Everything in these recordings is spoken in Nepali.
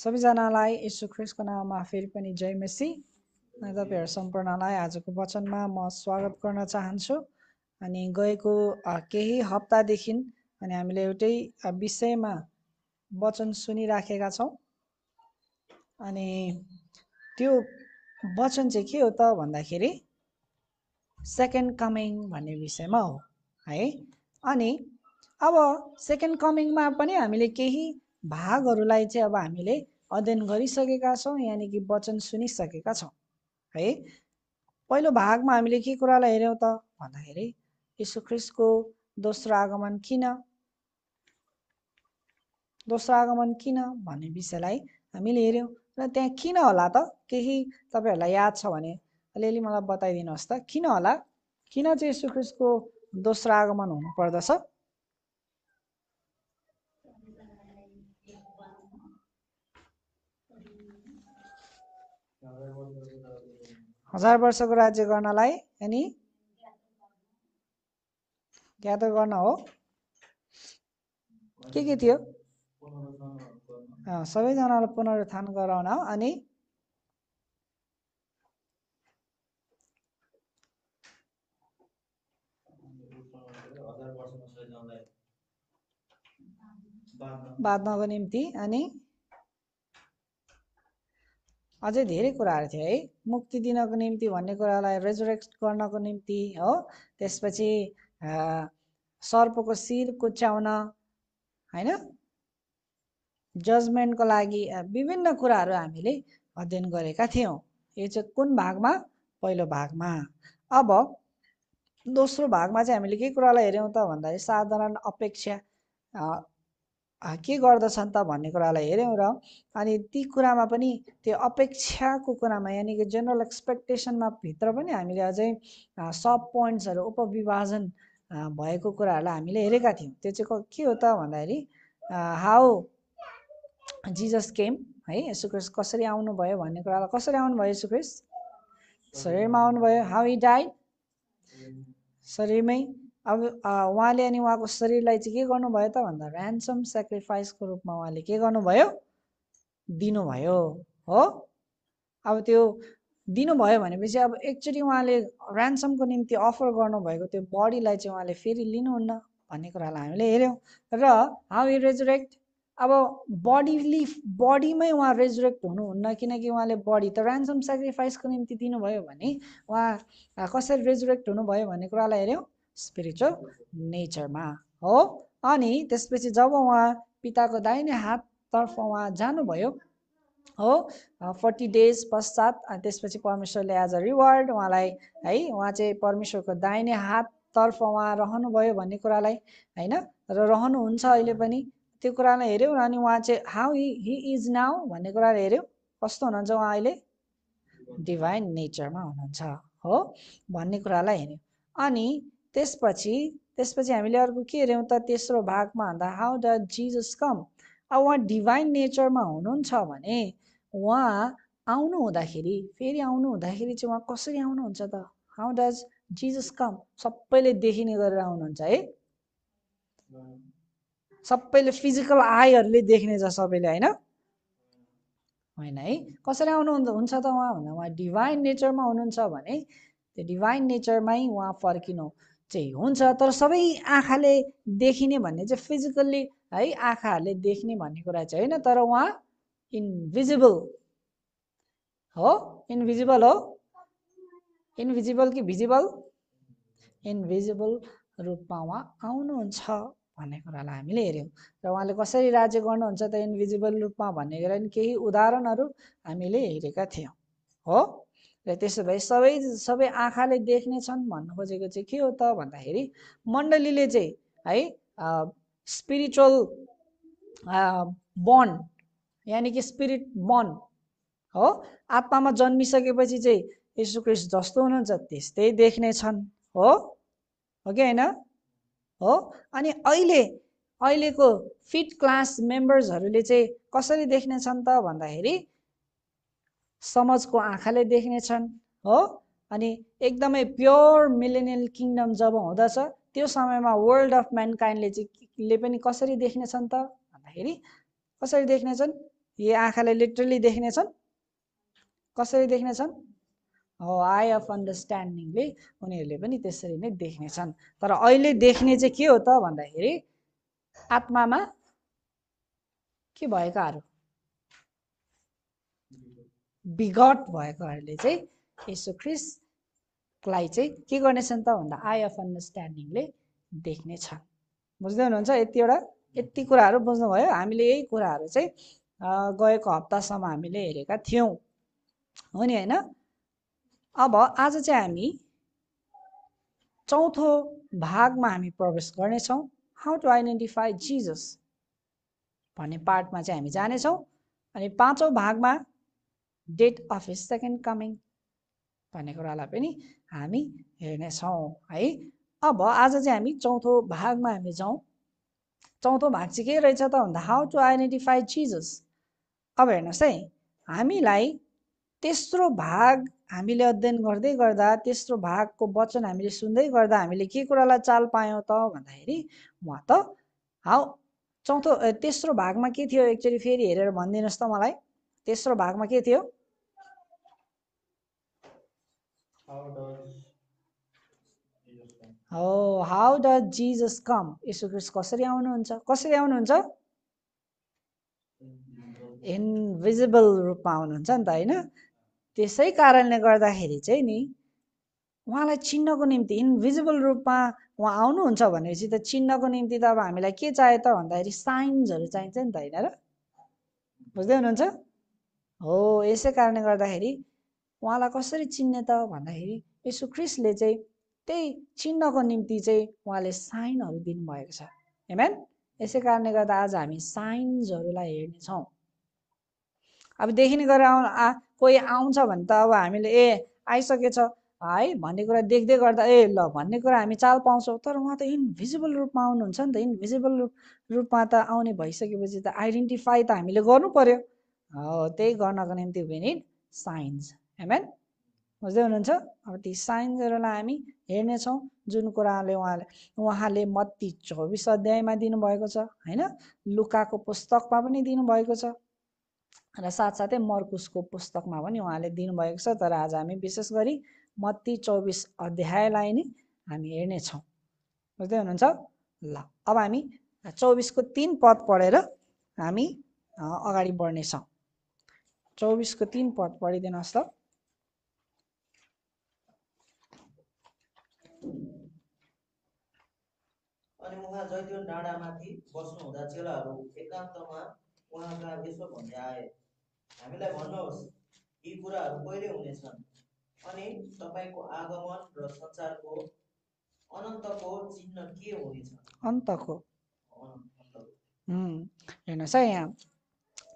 सबैजनालाई यसु ख्रिस्टको नाममा फेरि पनि जय मेसी। तपाईँहरू सम्पूर्णलाई आजको वचनमा म स्वागत गर्न चाहन्छु। अनि गएको केही हप्तादेखि अनि हामीले एउटै विषयमा वचन सुनिराखेका छौँ। अनि त्यो वचन चाहिँ के हो त भन्दाखेरि सेकेन्ड कमिङ भन्ने विषयमा हो है? अनि अब सेकेन्ड कमिङमा पनि हामीले केही भागहरूलाई चाहिँ अब हामीले अध्ययन गरिसकेका छौँ यानि कि वचन सुनिसकेका छौँ। है? पहिलो भागमा हामीले के कुरालाई हेऱ्यौँ त? भन्दाखेरि यीशुख्रिस्टको दोस्रो आगमन किन? दोस्रो आगमन किन? भन्ने विषयलाई हामीले हेऱ्यौँ। र त्यहाँ किन होला त? केही तपाईँहरूलाई याद छ भने अलिअलि मलाई बताइदिनुहोस् त। किन होला? किन चाहिँ यीशुख्रिस्टको दोस्रो आगमन हुनुपर्दछ? हजार वर्षको राज्य गर्नलाई अनि ज्ञात गर्न हो। के के थियो? सबैजनालाई पुनरुत्थान गराउन अनि बाँध्नको निम्ति अनि अझै धेरै कुराहरू थियो है। मुक्ति दिनको निम्ति भन्ने कुरालाई रेजुरेक्ट गर्नको निम्ति हो। त्यसपछि सर्पको शिर कुच्याउन होइन? जजमेन्टको लागि विभिन्न कुराहरू हामीले अध्ययन गरेका थियौँ। यो चाहिँ कुन भागमा? पहिलो भागमा। अब दोस्रो भागमा चाहिँ हामीले के कुरालाई हेऱ्यौँ त भन्दाखेरि साधारण अपेक्षा के गर्दछन् त? भन्ने कुरालाई हेऱ्यौँ र अनि ती कुरामा पनि त्यो अपेक्षाको कुरामा यानि कि जेनरल एक्सपेक्टेसनमा भित्र पनि हामीले अझै सब पोइन्ट्सहरू उपविभाजन भएको कुराहरूलाई हामीले हेरेका थियौँ। त्यो चाहिँ के हो त भन्दाखेरि हाउ जिजस केम है यसुक्रिस कसरी आउनुभयो? भन्ने कुरालाई कसरी आउनुभयो यसुक्रिस शरीरमा आउनुभयो। How he died? शरीरमै अब उहाँले अनि उहाँको शरीरलाई चाहिँ के गर्नुभयो त भन्दा ऱ्यान्सम सेक्रिफाइसको रूपमा उहाँले के गर्नुभयो? दिनुभयो हो? अब त्यो दिनुभयो भनेपछि अब एकचोटि उहाँले ऱ्यान्समको निम्ति अफर गर्नुभएको त्यो बडीलाई चाहिँ उहाँले फेरि लिनुहुन्न भन्ने कुरालाई हामीले हेऱ्यौँ। र हाउ यु रेजुरेक्ट अब बडीली बडीमै उहाँ रेजुरेक्ट हुनुहुन्न किनकि उहाँले बडी त ऱ्यान्सम सेक्रिफाइसको निम्ति दिनुभयो भने उहाँ कसरी रेजुरेक्ट हुनुभयो भन्ने कुरालाई हेऱ्यौँ। स्पिरिचुअल नेचरमा हो। अनि त्यसपछि जब उहाँ पिताको दाहिने हाततर्फ उहाँ जानुभयो हो फोर्टी डेज पश्चात अनि त्यसपछि परमेश्वरले एज अ रिवार्ड उहाँलाई है उहाँ चाहिँ परमेश्वरको दाहिने हाततर्फ उहाँ रहनुभयो भन्ने कुरालाई होइन र रहनुहुन्छ अहिले पनि त्यो कुरालाई हेऱ्यौँ अनि उहाँ चाहिँ हाउ हि इज नाउ भन्ने कुरालाई हेऱ्यौँ कस्तो हुनुहुन्छ उहाँ अहिले? डिभाइन नेचरमा हुनुहुन्छ हो भन्ने कुरालाई हेऱ्यौँ। अनि त्यसपछि त्यसपछि हामीले अर्को के हेऱ्यौँ त तेस्रो भागमा भन्दा हाउ ड जिजस कम अब उहाँ डिभाइन नेचरमा हुनुहुन्छ भने उहाँ आउनु हुँदाखेरि फेरि आउनु हुँदाखेरि चाहिँ उहाँ कसरी आउनुहुन्छ त? हाउ डज जिजस कम सबैले देखिने गरेर आउनुहुन्छ है? सबैले फिजिकल आईहरूले देख्ने छ सबैले होइन? होइन है? कसरी आउनु हुन्छ त उहाँ भन्दा उहाँ डिभाइन नेचरमा हुनुहुन्छ भने त्यो डिभाइन नेचरमै उहाँ फर्किनु। चाहिँ हुन्छ तर सबै आँखाले देखिने भन्ने चाहिँ फिजिकल्ली है आँखाहरूले देख्ने भन्ने कुरा चाहिँ होइन तर उहाँ इन्भिजिबल हो। इन्भिजिबल हो। इन्भिजिबल कि भिजिबल इन्भिजिबल रूपमा उहाँ आउनुहुन्छ भन्ने कुरालाई हामीले हेऱ्यौँ। र उहाँले कसरी राज्य गर्नुहुन्छ त इन्भिजिबल रूपमा भन्ने कुरा केही उदाहरणहरू हामीले हेरेका थियौँ हो। र त्यसो भए सबै सबै आँखाले देख्ने छन् भन्नु खोजेको चाहिँ के हो त भन्दाखेरि मण्डलीले चाहिँ है स्पिरिचुअल बन्ड यानि कि स्पिरिट बन्ड हो आत्मामा जन्मिसकेपछि चाहिँ यशुक्रिस्ट जस्तो हुनुहुन्छ त्यस्तै देख्ने छन् हो? हो कि होइन? हो? अनि अहिले अहिलेको फिट क्लास मेम्बर्सहरूले चाहिँ कसरी देख्ने छन् त भन्दाखेरि समझको आँखाले देख्नेछन् हो? अनि एकदमै प्योर मिलेनियल किङडम जब हुँदछ त्यो समयमा वर्ल्ड अफ म्यानकाइन्डले चाहिँ ले पनि कसरी देख्नेछन् त? भन्दाखेरि कसरी देख्नेछन्? यी आँखाले लिटरली देख्नेछन्। कसरी देख्नेछन्? हो आई अफ अन्डरस्ट्यान्डिङले उनीहरूले पनि त्यसरी नै देख्नेछन्। तर अहिले देख्ने चाहिँ के हो त भन्दाखेरि आत्मामा के भएकाहरू? विगत भएकोहरूले चाहिँ यसो ख्रिस्टलाई चाहिँ के गर्नेछन् त भन्दा आई अफ अन्डरस्ट्यान्डिङले देख्नेछन् बुझ्दै हुनुहुन्छ? यतिवटा यति कुराहरू बुझ्नुभयो। हामीले यही कुराहरू चाहिँ गएको हप्तासम्म हामीले हेरेका थियौँ। हो नि होइन? अब आज चाहिँ हामी चौथो भागमा हामी प्रवेश गर्नेछौँ। हाउ टु आइडेन्टिफाई जिजस भन्ने पार्टमा चाहिँ हामी जानेछौँ। अनि पाँचौँ भागमा date of his second coming भन्ने कुरालाई पनि हामी हेर्नेछौँ है? अब आज चाहिँ हामी चौथो भागमा हामी जाउँ। चौथो भाग चाहिँ के रहेछ त भन्दा हाउ टु आइडेन्टिफाई जिजस अब हेर्नुहोस् है हामीलाई तेस्रो भाग हामीले अध्ययन गर्दै गर्दा तेस्रो भागको वचन हामीले सुन्दै गर्दा हामीले के कुरालाई चाल पायौँ त भन्दाखेरि उहाँ त हाउ चौथो तेस्रो भागमा के थियो? एकचोटि फेरि हेरेर भनिदिनुहोस् त मलाई। तेस्रो भागमा के थियो? हो हाउ ड जिजस कम यसो कसरी आउनुहुन्छ? कसरी आउनुहुन्छ? इन्भिजिबल रूपमा आउनुहुन्छ नि त होइन? त्यसै कारणले गर्दाखेरि चाहिँ नि उहाँलाई चिन्नको निम्ति इन्भिजिबल रूपमा उहाँ आउनुहुन्छ भनेपछि त चिन्नको निम्ति त अब हामीलाई के चाहियो त भन्दाखेरि साइन्सहरू चाहिन्छ नि त होइन र? बुझ्दै हुनुहुन्छ? हो यसै कारणले गर्दाखेरि उहाँलाई कसरी चिन्ने त भन्दाखेरि यसो क्रिस्टले चाहिँ त्यही चिन्नको निम्ति चाहिँ उहाँले साइनहरू दिनुभएको छ। हेमेन यसै कारणले गर्दा आज हामी साइन्सहरूलाई हेर्नेछौँ। अब देखिने गरेर आउ कोही आउँछ भने त अब हामीले ए आइसकेछ। है भन्ने कुरा देख्दै गर्दा ए ल भन्ने कुरा हामी चाल पाउँछौँ। तर उहाँ त इन्भिजिबल रूपमा आउनुहुन्छ नि त। इन्भिजिबल रूपमा त आउने भइसकेपछि त आइडेन्टिफाई त हामीले गर्नु पर्यो। हो त्यही गर्नको निम्ति वी निड साइन्स। हेमेन बुझ्दै हुनुहुन्छ? अब ती साइन्सहरूलाई हामी हेर्नेछौँ जुन कुराले उहाँले उहाँले मत्ती चौबिस अध्यायमा दिनुभएको छ होइन? लुकाको पुस्तकमा पनि दिनुभएको छ र साथसाथै मर्कुसको पुस्तकमा पनि उहाँले दिनुभएको छ तर आज हामी विशेष गरी मत्ती चौबिस अध्यायलाई नै हामी हेर्नेछौँ। बुझ्दै हुनुहुन्छ? ल अब हामी चौबिसको तिन पद पढेर हामी अगाडि बढ्नेछौँ। चौबिसको तिन पद पढिदिनुहोस् त। अनि उहाँ जैतुन डाँडामाथि बस्नु हुँदा चेलाहरू एकान्तमा उहाँ कहाँ यसो भन्दै आए हामीलाई भन्नुहोस् यी कुराहरू कहिले हुनेछन्? अनि तपाईँको आगमन र संसारको अनन्तको चिन्ह के हुनेछ? अन्तको। हेर्नुहोस् है यहाँ।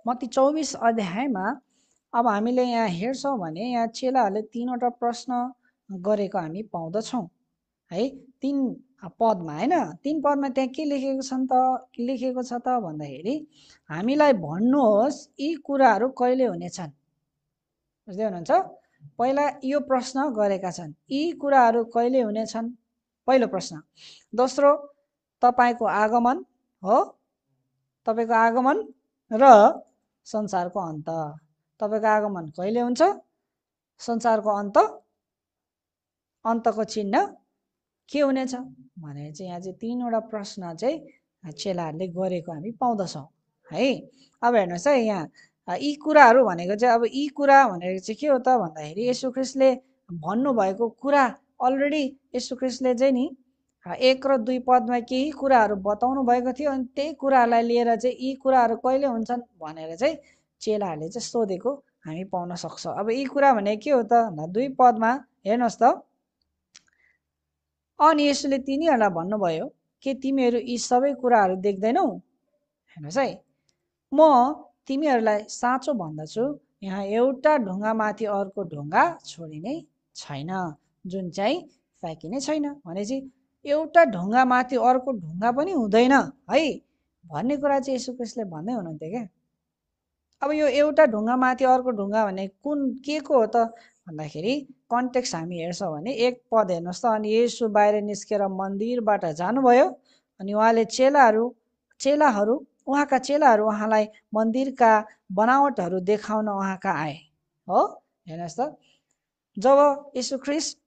मती चौबिस अध्यायमा अब हामीले यहाँ हेर्छौँ भने यहाँ चेलाहरूले तिनवटा प्रश्न गरेको हामी पाउँदछौँ। है? तिन पदमा होइन तिन पदमा त्यहाँ के लेखेको छ त? लेखेको छ त? भन्दाखेरि हामीलाई भन्नुहोस् यी कुराहरू कहिले हुनेछन्? बुझ्दै हुनुहुन्छ? पहिला यो प्रश्न गरेका छन्। यी कुराहरू कहिले हुनेछन्? पहिलो प्रश्न। दोस्रो तपाईँको आगमन हो? तपाईँको आगमन र संसारको अन्त। तपाईँको आगमन कहिले हुन्छ? संसारको अन्त अन्तको चिन्ह के हुनेछ? भनेर चाहिँ यहाँ चाहिँ तिनवटा प्रश्न चाहिँ चेलाहरूले गरेको हामी पाउँदछौँ है? अब हेर्नुहोस् है यहाँ यी कुराहरू भनेको चाहिँ अब यी कुरा भनेको चाहिँ के हो त भन्दाखेरि यसु ख्रिस्टले भन्नुभएको कुरा अलरेडी यसु ख्रिस्टले चाहिँ नि एक र दुई पदमा केही कुराहरू बताउनु भएको थियो अनि त्यही कुराहरूलाई लिएर चाहिँ यी कुराहरू कहिले हुन्छन् भनेर चाहिँ चेलाहरूले चाहिँ सोधेको हामी पाउन सक्छौँ। अब यी कुरा भने के हो त भन्दा दुई पदमा हेर्नुहोस् त। अनि यसले तिनीहरूलाई भन्नुभयो के तिमीहरू यी सबै कुराहरू देख्दैनौ? हेर्नुहोस् है। म तिमीहरूलाई साँचो भन्दछु यहाँ एउटा ढुङ्गामाथि अर्को ढुङ्गा छोडिने छैन जुन चाहिँ फ्याँकिने छैन। भनेपछि एउटा ढुङ्गामाथि अर्को ढुङ्गा पनि हुँदैन है? भन्ने कुरा चाहिँ यसो कसले भन्दै हुनुहुन्थ्यो क्या। अब यो एउटा ढुङ्गामाथि अर्को ढुङ्गा भने कुन के को हो त? भन्दाखेरि कन्टेक्स्ट हामी हेर्छौँ भने एक पद हेर्नुहोस् त अनि यसो बाहिर निस्केर मन्दिरबाट जानुभयो अनि उहाँले चेलाहरू चेलाहरू उहाँका चेलाहरू उहाँलाई मन्दिरका बनावटहरू देखाउन उहाँका आए। हो? हेर्नुहोस् त। जब यसु ख्रिस्ट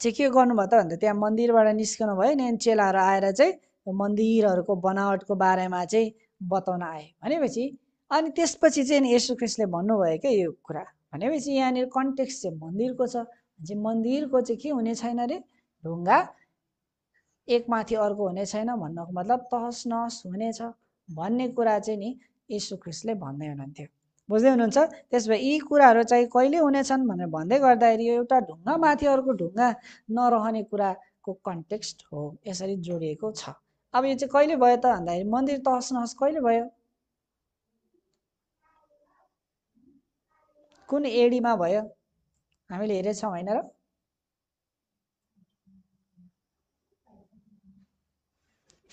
चाहिँ के गर्नुभयो त भन्दा त्यहाँ मन्दिरबाट निस्कनु भयो नि अनि चेलाहरू आएर चाहिँ मन्दिरहरूको बनावटको बारेमा चाहिँ बताउन आए भनेपछि अनि त्यसपछि चाहिँ यसु ख्रिस्टले भन्नुभयो क्या यो कुरा। भनेपछि यहाँनिर कन्टेक्स्ट चाहिँ मन्दिरको छ। चाहिँ मन्दिरको चाहिँ के हुने छैन अरे? ढुङ्गा एकमाथि अर्को हुने छैन भन्नको मतलब तहस नहस हुनेछ भन्ने कुरा चाहिँ नि यीशु ख्रिस्टले भन्दै हुनुहुन्थ्यो। बुझ्दै हुनुहुन्छ? त्यसो भए यी कुराहरू चाहिँ कहिले हुनेछन् भनेर भन्दै गर्दाखेरि यो एउटा ढुङ्गामाथि अर्को ढुङ्गा नरहने कुराको कन्टेक्स्ट हो। यसरी जोडिएको छ। अब यो चाहिँ कहिले भयो त भन्दाखेरि मन्दिर तहस नहस कहिले भयो? कुन एडीमा भयो? हामीले हेरेछौँ होइन र?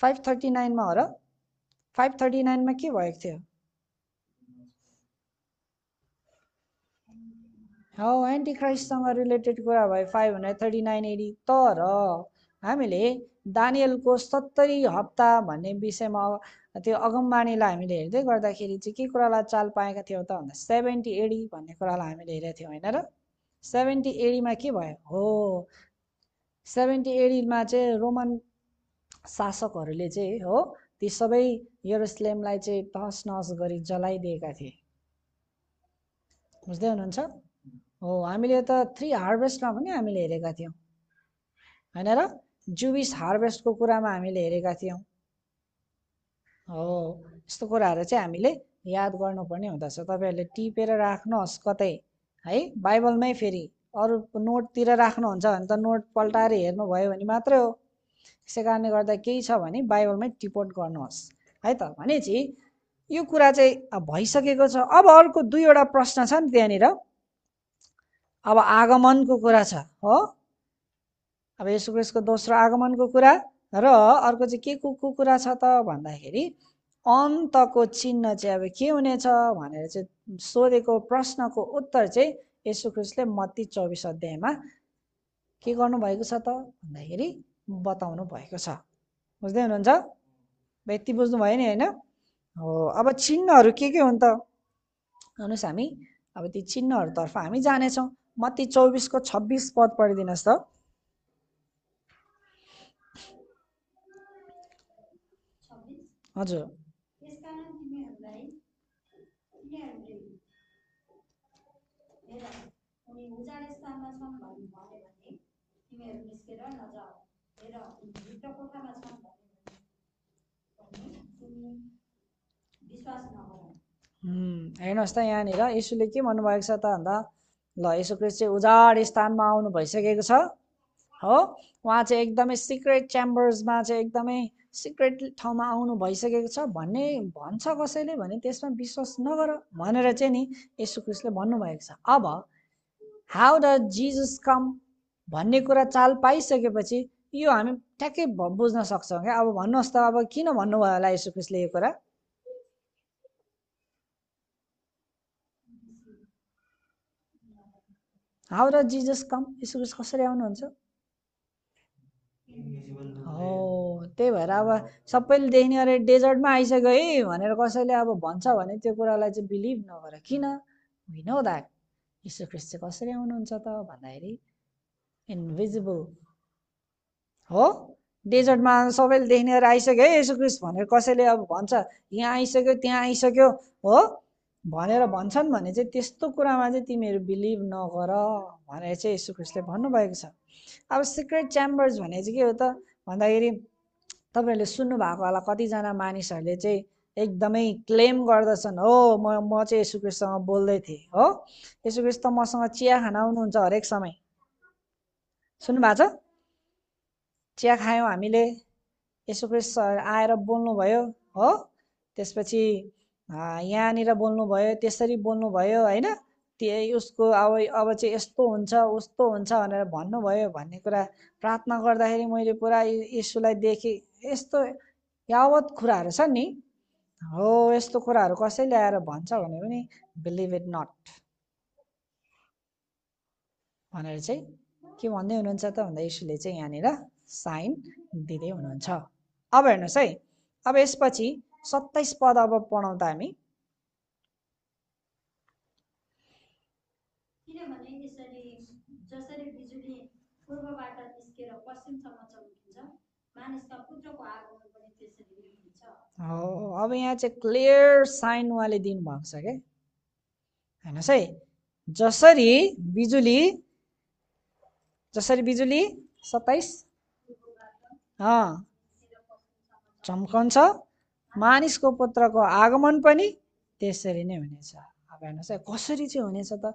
फाइभ थर्टी नाइनमा हो र? फाइभ थर्टी नाइनमा के भएको थियो? हो एन्टी क्राइस्टसँग रिलेटेड कुरा भयो five hundred thirty nine AD तर हामीले दानियलको सत्तरी हप्ता भन्ने विषयमा त्यो अगमबाणीलाई हामीले हेर्दै गर्दाखेरि चाहिँ के कुरालाई चाल पाएका थियौँ त भन्दा सेभेन्टी एडी भन्ने कुरालाई हामीले हेरेको थियौँ होइन र? सेभेन्टी एडीमा के भयो? हो। सेभेन्टी एडीमा चाहिँ रोमन शासकहरूले चाहिँ हो ती सबै यरुसलेमलाई चाहिँ तहस नहस गरी जलाइदिएका थिए। बुझ्दै हुनुहुन्छ? हो हामीले त थ्री हार्भेस्टमा पनि हामीले हेरेका थियौँ। होइन र? जुबिस हार्भेस्टको कुरामा हामीले हेरेका थियौँ। हो यस्तो कुराहरू चाहिँ हामीले याद गर्नुपर्ने हुँदछ। तपाईँहरूले टिपेर राख्नुहोस् कतै है? बाइबलमै फेरि अरू नोटतिर राख्नुहुन्छ भने त नोट पल्टाएर हेर्नुभयो भने मात्रै हो। त्यसै कारणले गर्दा केही छ भने बाइबलमै टिपोट गर्नुहोस्। है त? भनेपछि यो कुरा चाहिँ भइसकेको छ। अब अर्को दुईवटा प्रश्न छ नि त्यहाँनिर। अब आगमनको कुरा छ हो? अब यसो क्रिस्टको दोस्रो आगमनको कुरा। र अर्को चाहिँ के को कुरा छ त भन्दाखेरि अन्तको चिन्ह चाहिँ अब के हुनेछ भनेर चाहिँ सोधेको प्रश्नको उत्तर चाहिँ यसु मत्ती चौबिस अध्यायमा के गर्नुभएको छ त भन्दाखेरि बताउनु भएको छ। बुझ्दै हुनुहुन्छ? व्यक्ति बुझ्नुभयो नि होइन? हो अब चिन्हहरू के के हुन् त? हेर्नुहोस् हामी अब ती चिन्हहरूतर्फ हामी जानेछौँ। मत्ती चौबिसको छब्बिस पद पढिदिनुहोस् त। हजुर हेर्नुहोस् त यहाँनिर यसुले के भन्नुभएको छ त भन्दा ल यसो क्रिस्ट चाहिँ उजाड स्थानमा आउनु भइसकेको छ हो उहाँ चाहिँ एकदमै सिक्रेट च्याम्बर्समा चाहिँ एकदमै सिक्रेट ठाउँमा आउनु भइसकेको छ भन्ने भन्छ कसैले भने त्यसमा विश्वास नगर भनेर चाहिँ नि यसु क्रिस्टले भन्नुभएको छ। अब हाउ द जिजस कम भन्ने कुरा चाल पाइसकेपछि यो हामी ठ्याक्कै बुझ्न सक्छौँ क्या। अब भन्नुहोस् त अब किन भन्नुभयो होला यसु क्रिस्टले यो कुरा? हाउ द जिजस कम यसो कसरी आउनुहुन्छ? हो त्यही भएर अब सबैले देख्ने अरे डेजर्टमा आइसक्यो है भनेर कसैले अब भन्छ भने त्यो कुरालाई चाहिँ बिलिभ नगर किन? वी नो द्याट यीशु ख्रिस्ट चाहिँ कसरी आउनुहुन्छ त भन्दाखेरि इन्भिजिबल हो? डेजर्टमा सबैले देख्ने अरे आइसक्यो है यीशु ख्रिस्ट भनेर कसैले अब भन्छ यहाँ आइसक्यो त्यहाँ आइसक्यो हो? भनेर भन्छन् भने चाहिँ त्यस्तो कुरामा चाहिँ तिमीहरू बिलिभ नगर भनेर चाहिँ यीशु ख्रिस्टले भन्नुभएको छ। अब सिक्रेट च्याम्बर्स भने चाहिँ के हो त? भन्दाखेरि तपाईँहरूले सुन्नुभएको होला कतिजना मानिसहरूले चाहिँ एकदमै क्लेम गर्दछन् हो म म चाहिँ यसु क्रिस्टसँग बोल्दै थिएँ हो। यसु त मसँग चिया खान आउनुहुन्छ हरेक समय। सुन्नुभएको छ? चिया खायौँ हामीले। यसु क्रिस्ट आएर बोल्नुभयो हो। त्यसपछि यहाँनिर बोल्नुभयो त्यसरी बोल्नुभयो होइन? त्यही उसको अब अब चाहिँ यस्तो हुन्छ उस्तो हुन्छ भनेर भन्नुभयो भन्ने कुरा प्रार्थना गर्दाखेरि मैले पुरा यीशुलाई देखेँ। यस्तो यावत कुराहरू छ नि? हो यस्तो कुराहरू कसैले आएर भन्छ भने पनि बिलिभ इट नट भनेर चाहिँ के भन्दै हुनुहुन्छ त? भन्दा यीशुले चाहिँ यहाँनिर साइन दिँदै हुनुहुन्छ। अब हेर्नुहोस् है अब यसपछि सत्ताइस पद अब पढौँ त हामी हो अब यहाँ चाहिँ क्लियर साइन उहाँले दिनुभएको छ क्या हेर्नुहोस् है जसरी बिजुली जसरी बिजुली सत्ताइस? अँ चम्कन्छ। मानिसको पुत्रको आगमन पनि त्यसरी नै हुनेछ। अब हेर्नुहोस् है कसरी चाहिँ हुनेछ त?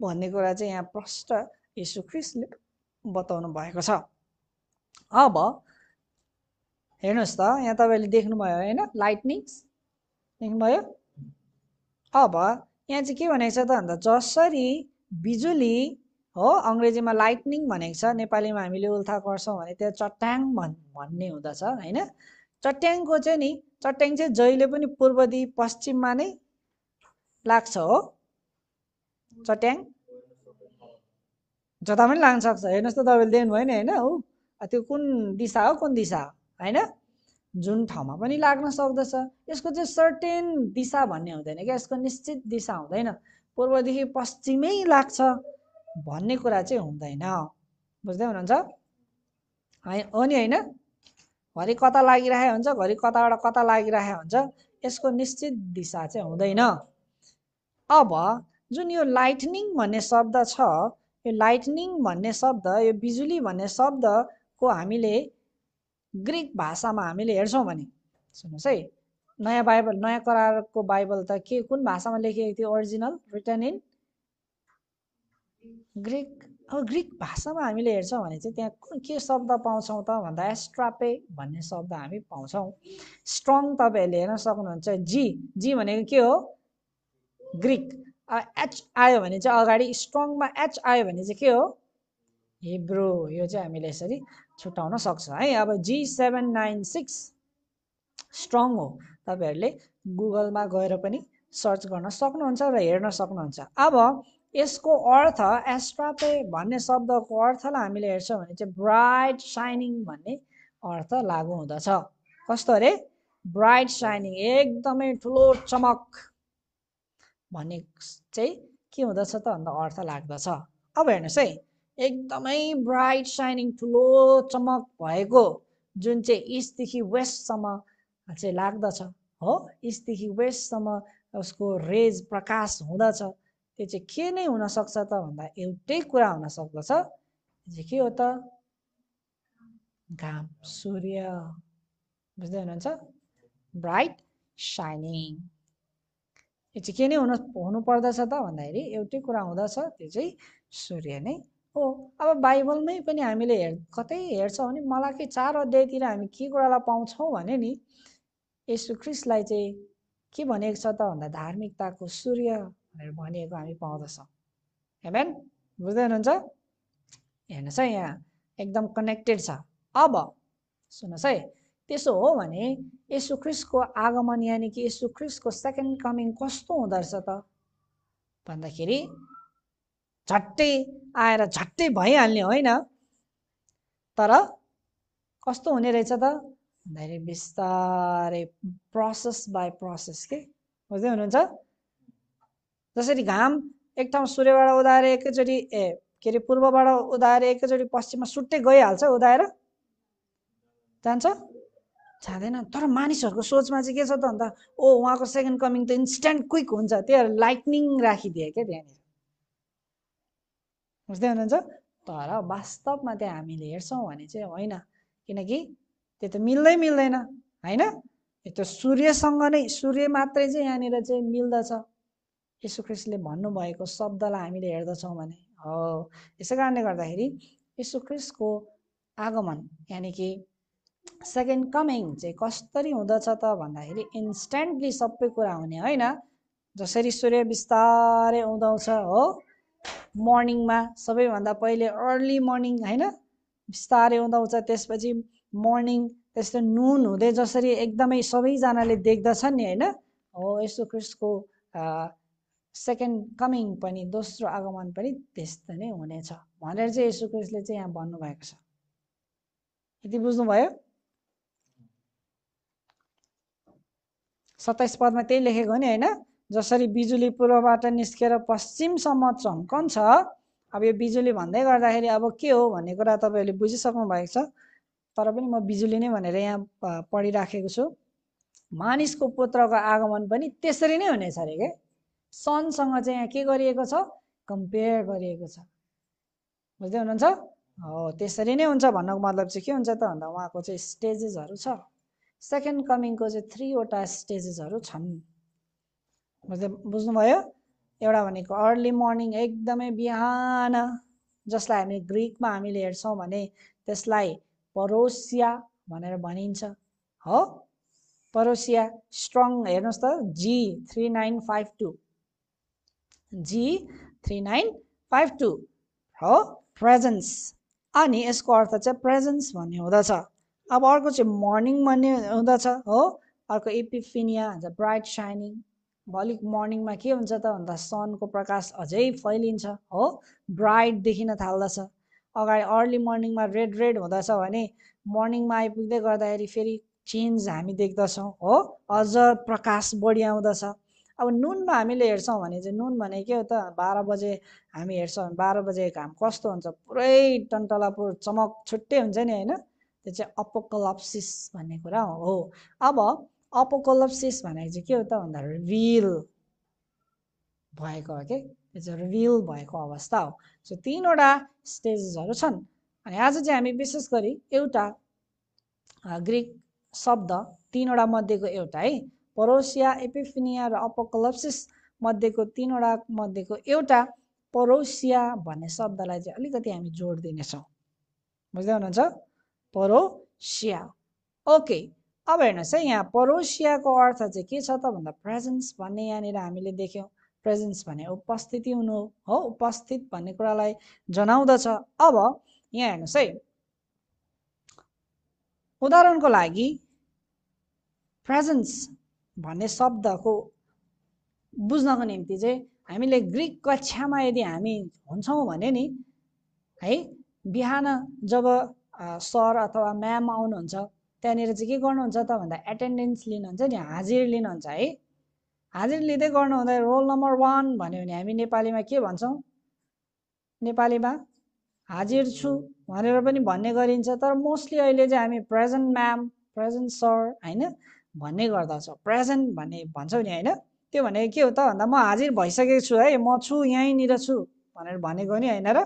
भन्ने कुरा चाहिँ यहाँ प्रष्ट यीशु ख्रिस्टले बताउनु भएको छ। अब हेर्नुहोस् त यहाँ तपाईँले देख्नुभयो होइन लाइटनिङ्स देख्नुभयो? अब यहाँ चाहिँ के भनेको छ त? भन्दा जसरी बिजुली हो अङ्ग्रेजीमा लाइटनिङ भनेको छ नेपालीमा हामीले उल्था गर्छौँ भने त्यो चट्याङ भन् भन्ने हुँदछ होइन? चट्याङको चाहिँ नि चट्याङ चाहिँ जहिले पनि पूर्वदेखि पश्चिममा नै लाग्छ हो। चट्याङ। जता पनि लाग्न सक्छ। हेर्नुहोस् त तपाईँले देख्नुभयो नि होइन? ऊ त्यो कुन दिशा हो कुन दिशा हो? होइन? जुन ठाउँमा पनि लाग्न सक्दछ। यसको चाहिँ सर्टेन दिशा भन्ने हुँदैन क्या। यसको निश्चित दिशा हुँदैन। पूर्वदेखि पश्चिमै लाग्छ भन्ने कुरा चाहिँ हुँदैन। बुझ्दै हुनुहुन्छ? है- हो नि होइन? घरि कता लागिरहेको हुन्छ घरि कताबाट कता लागिरहेको हुन्छ यसको निश्चित दिशा चाहिँ हुँदैन। अब जुन यो लाइटनिङ भन्ने शब्द छ यो लाइटनिङ भन्ने शब्द यो बिजुली भन्ने शब्दको हामीले ग्रिक भाषामा हामीले हेर्छौँ भने सुन्नुहोस् है नयाँ बाइबल नयाँ करारको बाइबल त के कुन भाषामा लेखिएको थियो ओरिजिनल रिटर्न इन ग्रिक अब ग्रिक भाषामा हामीले हेर्छौँ भने चाहिँ त्यहाँ के शब्द पाउँछौँ त? भन्दा एस्ट्रापे भन्ने शब्द हामी पाउँछौँ। स्ट्रङ तपाईँहरूले हेर्न सक्नुहुन्छ। जी जी भनेको के हो? ग्रिक। एच आयो भने चाहिँ अगाडि स्ट्रङमा एच आयो भने चाहिँ के हो? हिब्रो। यो चाहिँ हामीले यसरी छुट्याउन सक्छौँ है। अब G seven nine six strong हो। तपाईँहरूले गुगलमा गएर पनि सर्च गर्न सक्नुहुन्छ र हेर्न सक्नुहुन्छ। अब यसको अर्थ एस्ट्रापे भन्ने शब्दको अर्थलाई हामीले हेर्छौँ भने चाहिँ ब्राइट साइनिङ भन्ने अर्थ लागु हुँदछ। कस्तो अरे? ब्राइट साइनिङ एकदमै ठुलो चमक भन्ने चाहिँ के हुँदछ त? भन्दा अर्थ लाग्दछ। अब हेर्नुहोस् है एकदमै ब्राइट साइनिङ ठुलो चमक भएको जुन चाहिँ इस्टदेखि वेस्टसम्म चाहिँ लाग्दछ। हो इस्टदेखि वेस्टसम्म उसको रेज प्रकाश हुँदछ। त्यो चाहिँ के नै हुनसक्छ त भन्दा एउटै कुरा हुन सक्दछ त्यो चाहिँ के हो त? घाम सूर्य बुझ्दै हुनुहुन्छ? ब्राइट साइनिङ यो चाहिँ के नै हुन हुनु पर्दछ त भन्दाखेरि एउटै कुरा हुँदछ त्यो चाहिँ सूर्य नै हो। अब बाइबलमै पनि हामीले हेर कतै हेर्छौँ भने मलाई चार अध्यायतिर हामी के कुरालाई पाउँछौँ भने नि यसु ख्रिस्टलाई चाहिँ के भनेको छ त भन्दा धार्मिकताको सूर्य। भनेर भनिएको हामी पाउँदछौँ हेमेन बुझ्दै हुनुहुन्छ हेर्नुहोस् है यहाँ एकदम कनेक्टेड छ अब सुन्नुहोस् है त्यसो हो भने यसु ख्रिस्टको आगमन यानि कि यसु ख्रिस्टको सेकेन्ड कमिङ कस्तो हुँदो रहेछ त भन्दाखेरि झट्टै आएर झट्टै भइहाल्ने होइन तर कस्तो हुने रहेछ त भन्दाखेरि बिस्तारै प्रोसेस बाई प्रोसेस के बुझ्दै हुनुहुन्छ जसरी घाम एक ठाउँ सूर्यबाट उदाएर एकैचोटि ए के अरे पूर्वबाट उदाएर एकैचोटि पश्चिममा सुट्टै गइहाल्छ उदाएर? जान्छ? जाँदैन। तर मानिसहरूको सोचमा चाहिँ के छ त भन्दा ओ उहाँको सेकेन्ड कमिङ त इन्स्ट्यान्ट क्विक हुन्छ। त्यही लाइटनिङ राखिदिए क्या त्यहाँनिर। बुझ्दै हुनुहुन्छ? तर वास्तवमा त्यहाँ हामीले हेर्छौँ भने चाहिँ होइन। किनकि त्यो त मिल्दै मिल्दैन होइन? यो त सूर्यसँग नै सूर्य मात्रै चाहिँ यहाँनिर चाहिँ मिल्दछ। ख्रिस्टले भन्नुभएको शब्दलाई हामीले हेर्दछौँ भने हो। यसै कारणले गर्दाखेरि ख्रिस्टको आगमन यानि कि सेकेन्ड कमिङ चाहिँ कसरी हुँदछ त भन्दाखेरि इन्स्ट्यान्टली सबै कुरा हुने होइन। जसरी सूर्य बिस्तारै उदाउँछ हो। मर्निङमा सबैभन्दा पहिले अर्ली मर्निङ होइन बिस्तारै उदाउँछ त्यसपछि मर्निङ त्यस्तो नुन हुँदै जसरी एकदमै सबैजनाले देख्दछन् नि होइन। हो यसो क्रिस्टको सेकेन्ड कमिङ पनि दोस्रो आगमन पनि त्यस्तो नै हुनेछ भनेर चाहिँ यसो क्रिस्टले चाहिँ यहाँ भन्नुभएको छ। यति बुझ्नुभयो? सत्ताइस पदमा त्यही लेखेको हो नि होइन जसरी बिजुली पूर्वबाट निस्केर पश्चिमसम्म चम्कन्छ अब यो बिजुली भन्दै गर्दाखेरि अब के हो भन्ने कुरा तपाईँहरूले बुझिसक्नु भएको छ। तर पनि म बिजुली नै भनेर यहाँ पढिराखेको छु। मानिसको पुत्रको आगमन पनि त्यसरी नै हुनेछ अरे के? सनसँग चाहिँ यहाँ के गरिएको छ? कम्पेयर गरिएको छ। बुझ्दै हुनुहुन्छ? हो त्यसरी नै हुन्छ भन्नको मतलब चाहिँ के हुन्छ त? भन्दा उहाँको चाहिँ स्टेजेसहरू छ। सेकेन्ड कमिङको चाहिँ थ्रीवटा स्टेजेसहरू छन्। बुझ्दै बुझ्नुभयो? एउटा भनेको अर्ली मर्निङ एकदमै बिहान जसलाई हामी ग्रिकमा हामीले हेर्छौँ भने त्यसलाई परोसिया भनेर भनिन्छ। हो? परोसिया स्ट्रङ हेर्नुहोस् त G three nine five two G three nine five two हो प्रेजेन्स अनि यसको अर्थ चाहिँ प्रेजेन्स भन्ने हुँदछ। अब अर्को चाहिँ मर्निङ भन्ने हुँदछ हो। अर्को एपिफिनिया हुन्छ ब्राइट साइनिङ भोलि मर्निङमा के हुन्छ त भन्दा सनको प्रकाश अझै फैलिन्छ हो। ब्राइट देखिन थाल्दछ। अगाडि अर्ली मर्निङमा रेड रेड हुँदछ भने मर्निङमा आइपुग्दै गर्दाखेरि फेरि चेन्ज हामी देख्दछौँ हो। अझ प्रकाश बढी आउँदछ। अब नुनमा हामीले हेर्छौँ भने चाहिँ नुन भने के हो त बाह्र बजे हामी हेर्छौँ भने बाह्र बजे घाम कस्तो हुन्छ पुरै टन्टलापुर चमक छुट्टै हुन्छ नि होइन? त्यो चाहिँ अपोकलप्सिस भन्ने कुरा हो। अब अपोकलप्सिस भनेको चाहिँ के हो त भन्दा रिल भएको हो कि? त्यो चाहिँ रिल भएको अवस्था हो। सो तिनवटा स्टेजेसहरू छन्। अनि आज चाहिँ हामी विशेष गरी एउटा ग्रिक शब्द तिनवटा मध्येको एउटा है। परोसिया एपिफिनिया र अपोकलप्सिस मध्येको तिनवटा मध्येको एउटा परोसिया भन्ने शब्दलाई चाहिँ अलिकति हामी जोड दिनेछौँ। बुझ्दै हुनुहुन्छ? परोसिया। ओके अब हेर्नुहोस् है यहाँ परोसियाको अर्थ चाहिँ के छ त भन्दा प्रेजेन्स भन्ने यहाँनिर हामीले देख्यौँ। प्रेजेन्स भने उपस्थिति हुनु हो उपस्थित भन्ने कुरालाई जनाउँदछ। अब यहाँ हेर्नुहोस् है उदाहरणको लागि प्रेजेन्स भन्ने शब्दको बुझ्नको निम्ति चाहिँ हामीले ग्रिक कक्षामा यदि हामी हुन्छौँ भने नि है बिहान जब सर अथवा म्याम आउनुहुन्छ त्यहाँनिर चाहिँ के गर्नुहुन्छ त भन्दा एटेन्डेन्स लिनुहुन्छ नि हाजिर लिनुहुन्छ है। हाजिर लिँदै गर्नुहुँदा रोल नम्बर वान भन्यो भने हामी नेपालीमा के भन्छौँ? नेपालीमा हाजिर छु भनेर पनि भन्ने गरिन्छ तर मोस्टली अहिले चाहिँ हामी प्रेजेन्ट म्याम प्रेजेन्ट सर होइन? भन्ने गर्दछौँ प्रेजेन्ट भन्ने भन्छौँ नि होइन? त्यो भनेको के हो त? भन्दा म हाजिर भइसकेको छु है। म छु यहीँनिर छु भनेर भनेको नि होइन र?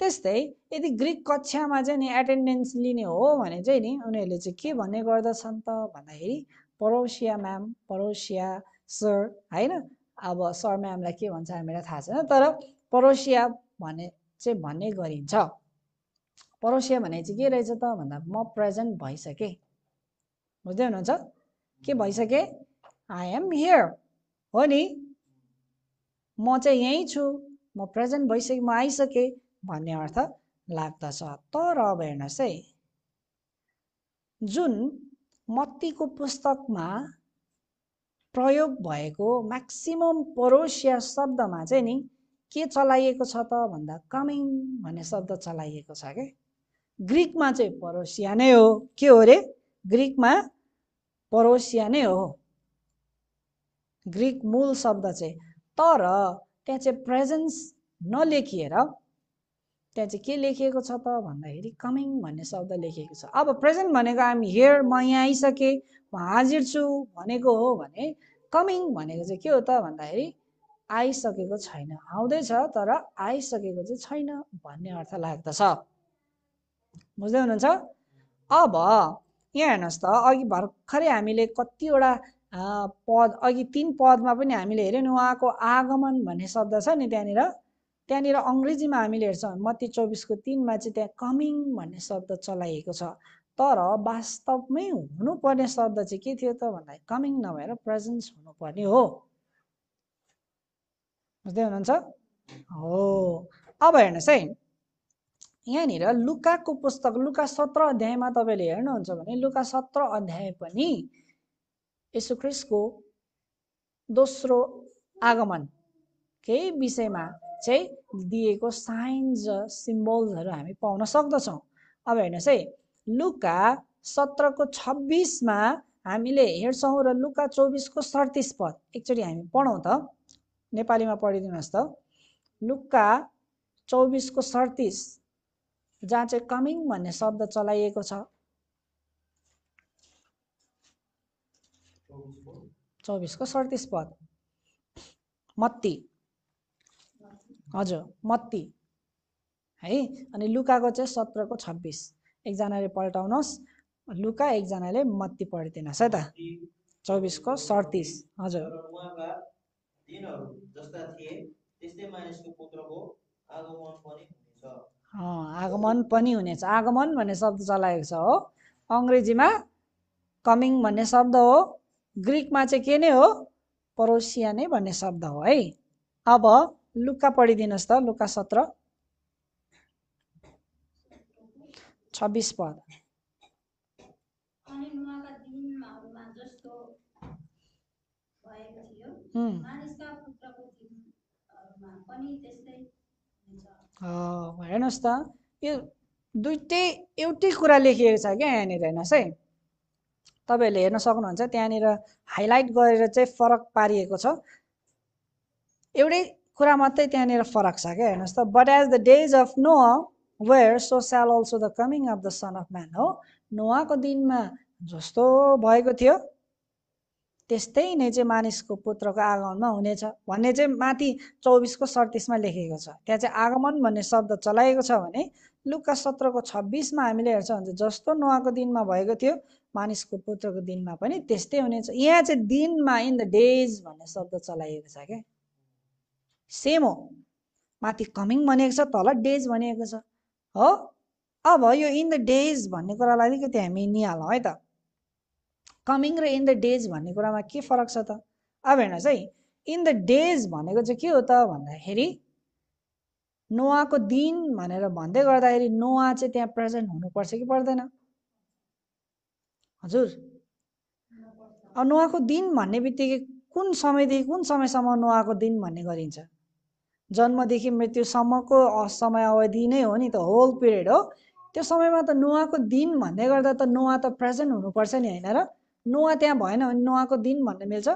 त्यस्तै यदि ग्रिक कक्षामा चाहिँ नि एटेन्डेन्स लिने हो भने चाहिँ नि उनीहरूले चाहिँ के भन्ने गर्दछन् त? भन्दाखेरि परोसिया म्याम परोसिया सर होइन? अब सर म्यामलाई के भन्छ हामीलाई थाहा छैन तर परोसिया भन्ने चाहिँ भन्ने गरिन्छ। परोसिया भने चाहिँ के रहेछ त? भन्दा म प्रेजेन्ट भइसकेँ। बुझ्दै हुनुहुन्छ? के भइसकेँ? आई एम हियर हो नि? म चाहिँ यहीँ छु। म प्रेजेन्ट भइसकेँ म आइसकेँ भन्ने अर्थ लाग्दछ। तर अब हेर्नुहोस् है। जुन मत्तीको पुस्तकमा प्रयोग भएको म्याक्सिमम परोसिया शब्दमा चाहिँ नि के चलाइएको छ त भन्दा कमिङ भन्ने शब्द चलाइएको छ क्या ग्रिकमा चाहिँ परोसिया नै हो। के हो रे? ग्रिकमा परोसिया नै हो। ग्रिक मूल शब्द चाहिँ तर त्यहाँ चाहिँ प्रेजेन्स नलेखिएर त्यहाँ चाहिँ के लेखिएको छ त भन्दाखेरि कमिङ भन्ने शब्द लेखिएको छ। अब प्रेजेन्ट भनेको हामी हियर म यहाँ आइसकेँ म हाजिर छु भनेको हो भने कमिङ भनेको चाहिँ के हो त भन्दाखेरि आइसकेको छैन। आउँदैछ तर आइसकेको चाहिँ छैन भन्ने अर्थ लाग्दछ। बुझ्दै हुनुहुन्छ? अब यहाँ हेर्नुहोस् त अघि भर्खरै हामीले कतिवटा पद अघि तिन पदमा पनि हामीले हेऱ्यौँ नि उहाँको आगमन भन्ने शब्द छ नि त्यहाँनिर। त्यहाँनिर अङ्ग्रेजीमा हामीले हेर्छौँ मत्ती चौबिसको तिनमा चाहिँ त्यहाँ कमिङ भन्ने शब्द चलाइएको छ। तर वास्तवमै हुनुपर्ने शब्द चाहिँ के थियो त भन्दा कमिङ नभएर प्रेजेन्स हुनुपर्ने हो। बुझ्दै हुनुहुन्छ? हो। अब हेर्नुहोस् है यहाँनिर लुकाको पुस्तक लुका सत्र अध्यायमा तपाईँले हेर्नुहुन्छ भने लुका सत्र अध्याय पनि यसु ख्रिस्टको दोस्रो आगमन केही विषयमा चाहिँ दिएको साइन्स सिम्बल्सहरू हामी पाउन सक्दछौँ। अब हेर्नुहोस् है लुका सत्रको छब्बिसमा हामीले हेर्छौँ र लुका चौबिसको सडतिस पद। एकचोटि हामी पढौँ त नेपालीमा पढिदिनुहोस् त। लुका चौबिसको सडतिस जहाँ चाहिँ कमिङ भन्ने शब्द चलाइएको छ। चौबिसको सडतिस पद। मत्ती। हजुर मत्ती। है अनि लुकाको चाहिँ सत्रको छब्बिस। एकजनाले पल्टाउनुहोस् लुका एकजनाले मत्ती पढिदिनुहोस् है त। चौबिसको सडतिस हजुर। जस्ता थिए त्यस्तै मानिसको पुत्रको आगमन पनि हुनेछ। आगमन पनि हुनेछ। आगमन भन्ने शब्द चलाएको छ हो। अङ्ग्रेजीमा कमिङ भन्ने शब्द हो। ग्रिकमा चाहिँ के नै हो? परोसिया नै भन्ने शब्द हो है। अब लुका पढिदिनुहोस् त लुका सत्र। छब्बिस पद। मानिसका पुत्रको दिनहरूमा पनि त्यस्तै हेर्नुहोस् त। यो दुइटै एउटै कुरा लेखिएको छ क्या यहाँनिर हेर्नुहोस् है। तपाईँहरूले हेर्न सक्नुहुन्छ त्यहाँनिर हाइलाइट गरेर चाहिँ फरक पारिएको छ। एउटै कुरा मात्रै त्यहाँनिर फरक छ क्या हेर्नुहोस् त। But as the days of Noah were so shall also the coming of the son of man हो। नोआको दिनमा जस्तो भएको थियो। त्यस्तै नै चाहिँ मानिसको पुत्रको आगमनमा हुनेछ भन्ने चाहिँ माथि चौबिसको सडतिसमा लेखेको छ। त्यहाँ चाहिँ आगमन भन्ने शब्द चलाएको छ भने लुका सत्रको छब्बिसमा हामीले हेर्छौँ भने जस्तो नोआको दिनमा भएको थियो मानिसको पुत्रको दिनमा पनि त्यस्तै हुनेछ यहाँ चाहिँ दिनमा इन द डेज भन्ने शब्द चलाइएको छ क्या। सेम हो। माथि कमिङ भनेको छ तल डेज भनिएको छ। हो? अब यो इन द डेज भन्ने कुरालाई अलिकति हामी निहालौँ है त। कमिङ र इन द डेज भन्ने कुरामा के फरक छ त? अब हेर्नुहोस् है? इन द डेज भनेको चाहिँ के हो त भन्दाखेरि नोआको दिन भनेर भन्दै गर्दाखेरि नोआ चाहिँ त्यहाँ प्रेजेन्ट हुनुपर्छ कि पर्दैन? हजुर। नोआको दिन भन्ने बित्तिकै कुन समयदेखि कुन समयसम्म नोआको दिन भन्ने गरिन्छ? जन्मदेखि मृत्युसम्मको समय अवधि नै हो नि त होल पिरियड हो। त्यो समयमा त नोआको दिन भन्दै गर्दा त नोआ त प्रेजेन्ट हुनुपर्छ नि होइन र? नोआ त्यहाँ भएन भने नोआको दिन भन्ने मिल्छ।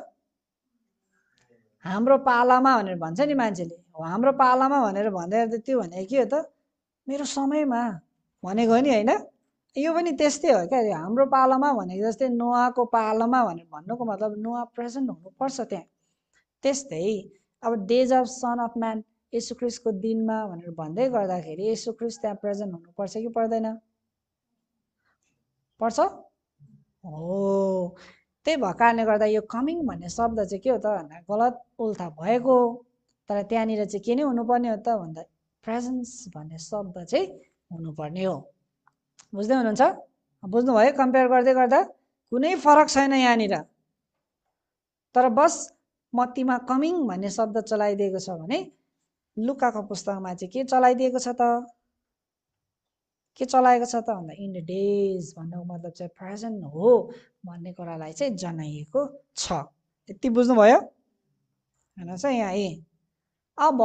हाम्रो पालामा भनेर भन्छ नि मान्छेले। हाम्रो पालामा भनेर भन्दै त्यो भनेको के हो त? मेरो समयमा भनेको नि होइन? यो पनि त्यस्तै हो क्या। हाम्रो पालामा भनेको जस्तै नोआको पालामा भनेर भन्नुको मतलब नोआ प्रेजेन्ट हुनुपर्छ त्यहाँ। त्यस्तै। अब days of son of man यसु क्रिस्टको दिनमा भनेर भन्दै गर्दाखेरि यसु क्रिस्ट त्यहाँ प्रेजेन्ट हुनुपर्छ कि पर्दैन? पर्छ। हो त्यही भएको कारणले गर्दा यो कमिङ भन्ने शब्द चाहिँ के हो त भन्दा गलत उल्था भएको हो। तर त्यहाँनिर चाहिँ के नै हुनुपर्ने हो त भन्दा प्रेजेन्स भन्ने शब्द चाहिँ हुनुपर्ने हो। बुझ्दै हुनुहुन्छ? बुझ्नुभयो कम्पेयर गर्दै गर्दा? कुनै फरक छैन यहाँनिर। तर बस मत्तीमा कमिङ भन्ने शब्द चलाइदिएको छ भने लुकाको पुस्तकमा चाहिँ के चलाइदिएको छ त? के चलाएको छ त? भन्दा इन द डेज भन्नुको मतलब चाहिँ प्रेजेन्ट हो भन्ने कुरालाई चाहिँ जनाइएको छ। यति बुझ्नुभयो? हेर्नुहोस् है यहाँ ए। अब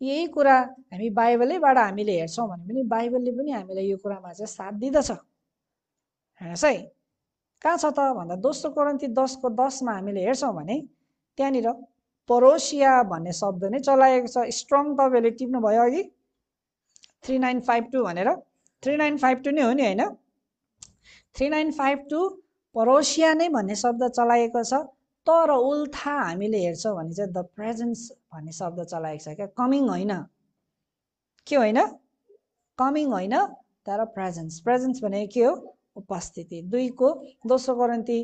यही कुरा हामी बाइबलैबाट हामीले हेर्छौँ भने पनि बाइबलले पनि हामीलाई यो कुरामा चाहिँ साथ दिँदछ। हेर्नुहोस् है कहाँ छ त? भन्दा दोस्रो कोरन्ती दसको दसमा हामीले हेर्छौँ भने त्यहाँनिर परोसिया भन्ने शब्द नै चलाएको छ। स्ट्रङ तपाईँहरूले टिप्नुभयो अघि। थ्री नाइन फाइभ टू भनेर। थ्री नाइन फाइभ टू नै हो नि होइन? थ्री नाइन फाइभ टू परोसिया नै भन्ने शब्द चलाएको छ तर उल्था हामीले हेर्छौँ भने चाहिँ द प्रेजेन्स भन्ने शब्द चलाएको छ क्या। कमिङ होइन। के होइन? कमिङ होइन तर प्रेजेन्स। प्रेजेन्स भनेको के हो? उपस्थिति। दुईको दोस्रो गरन्ती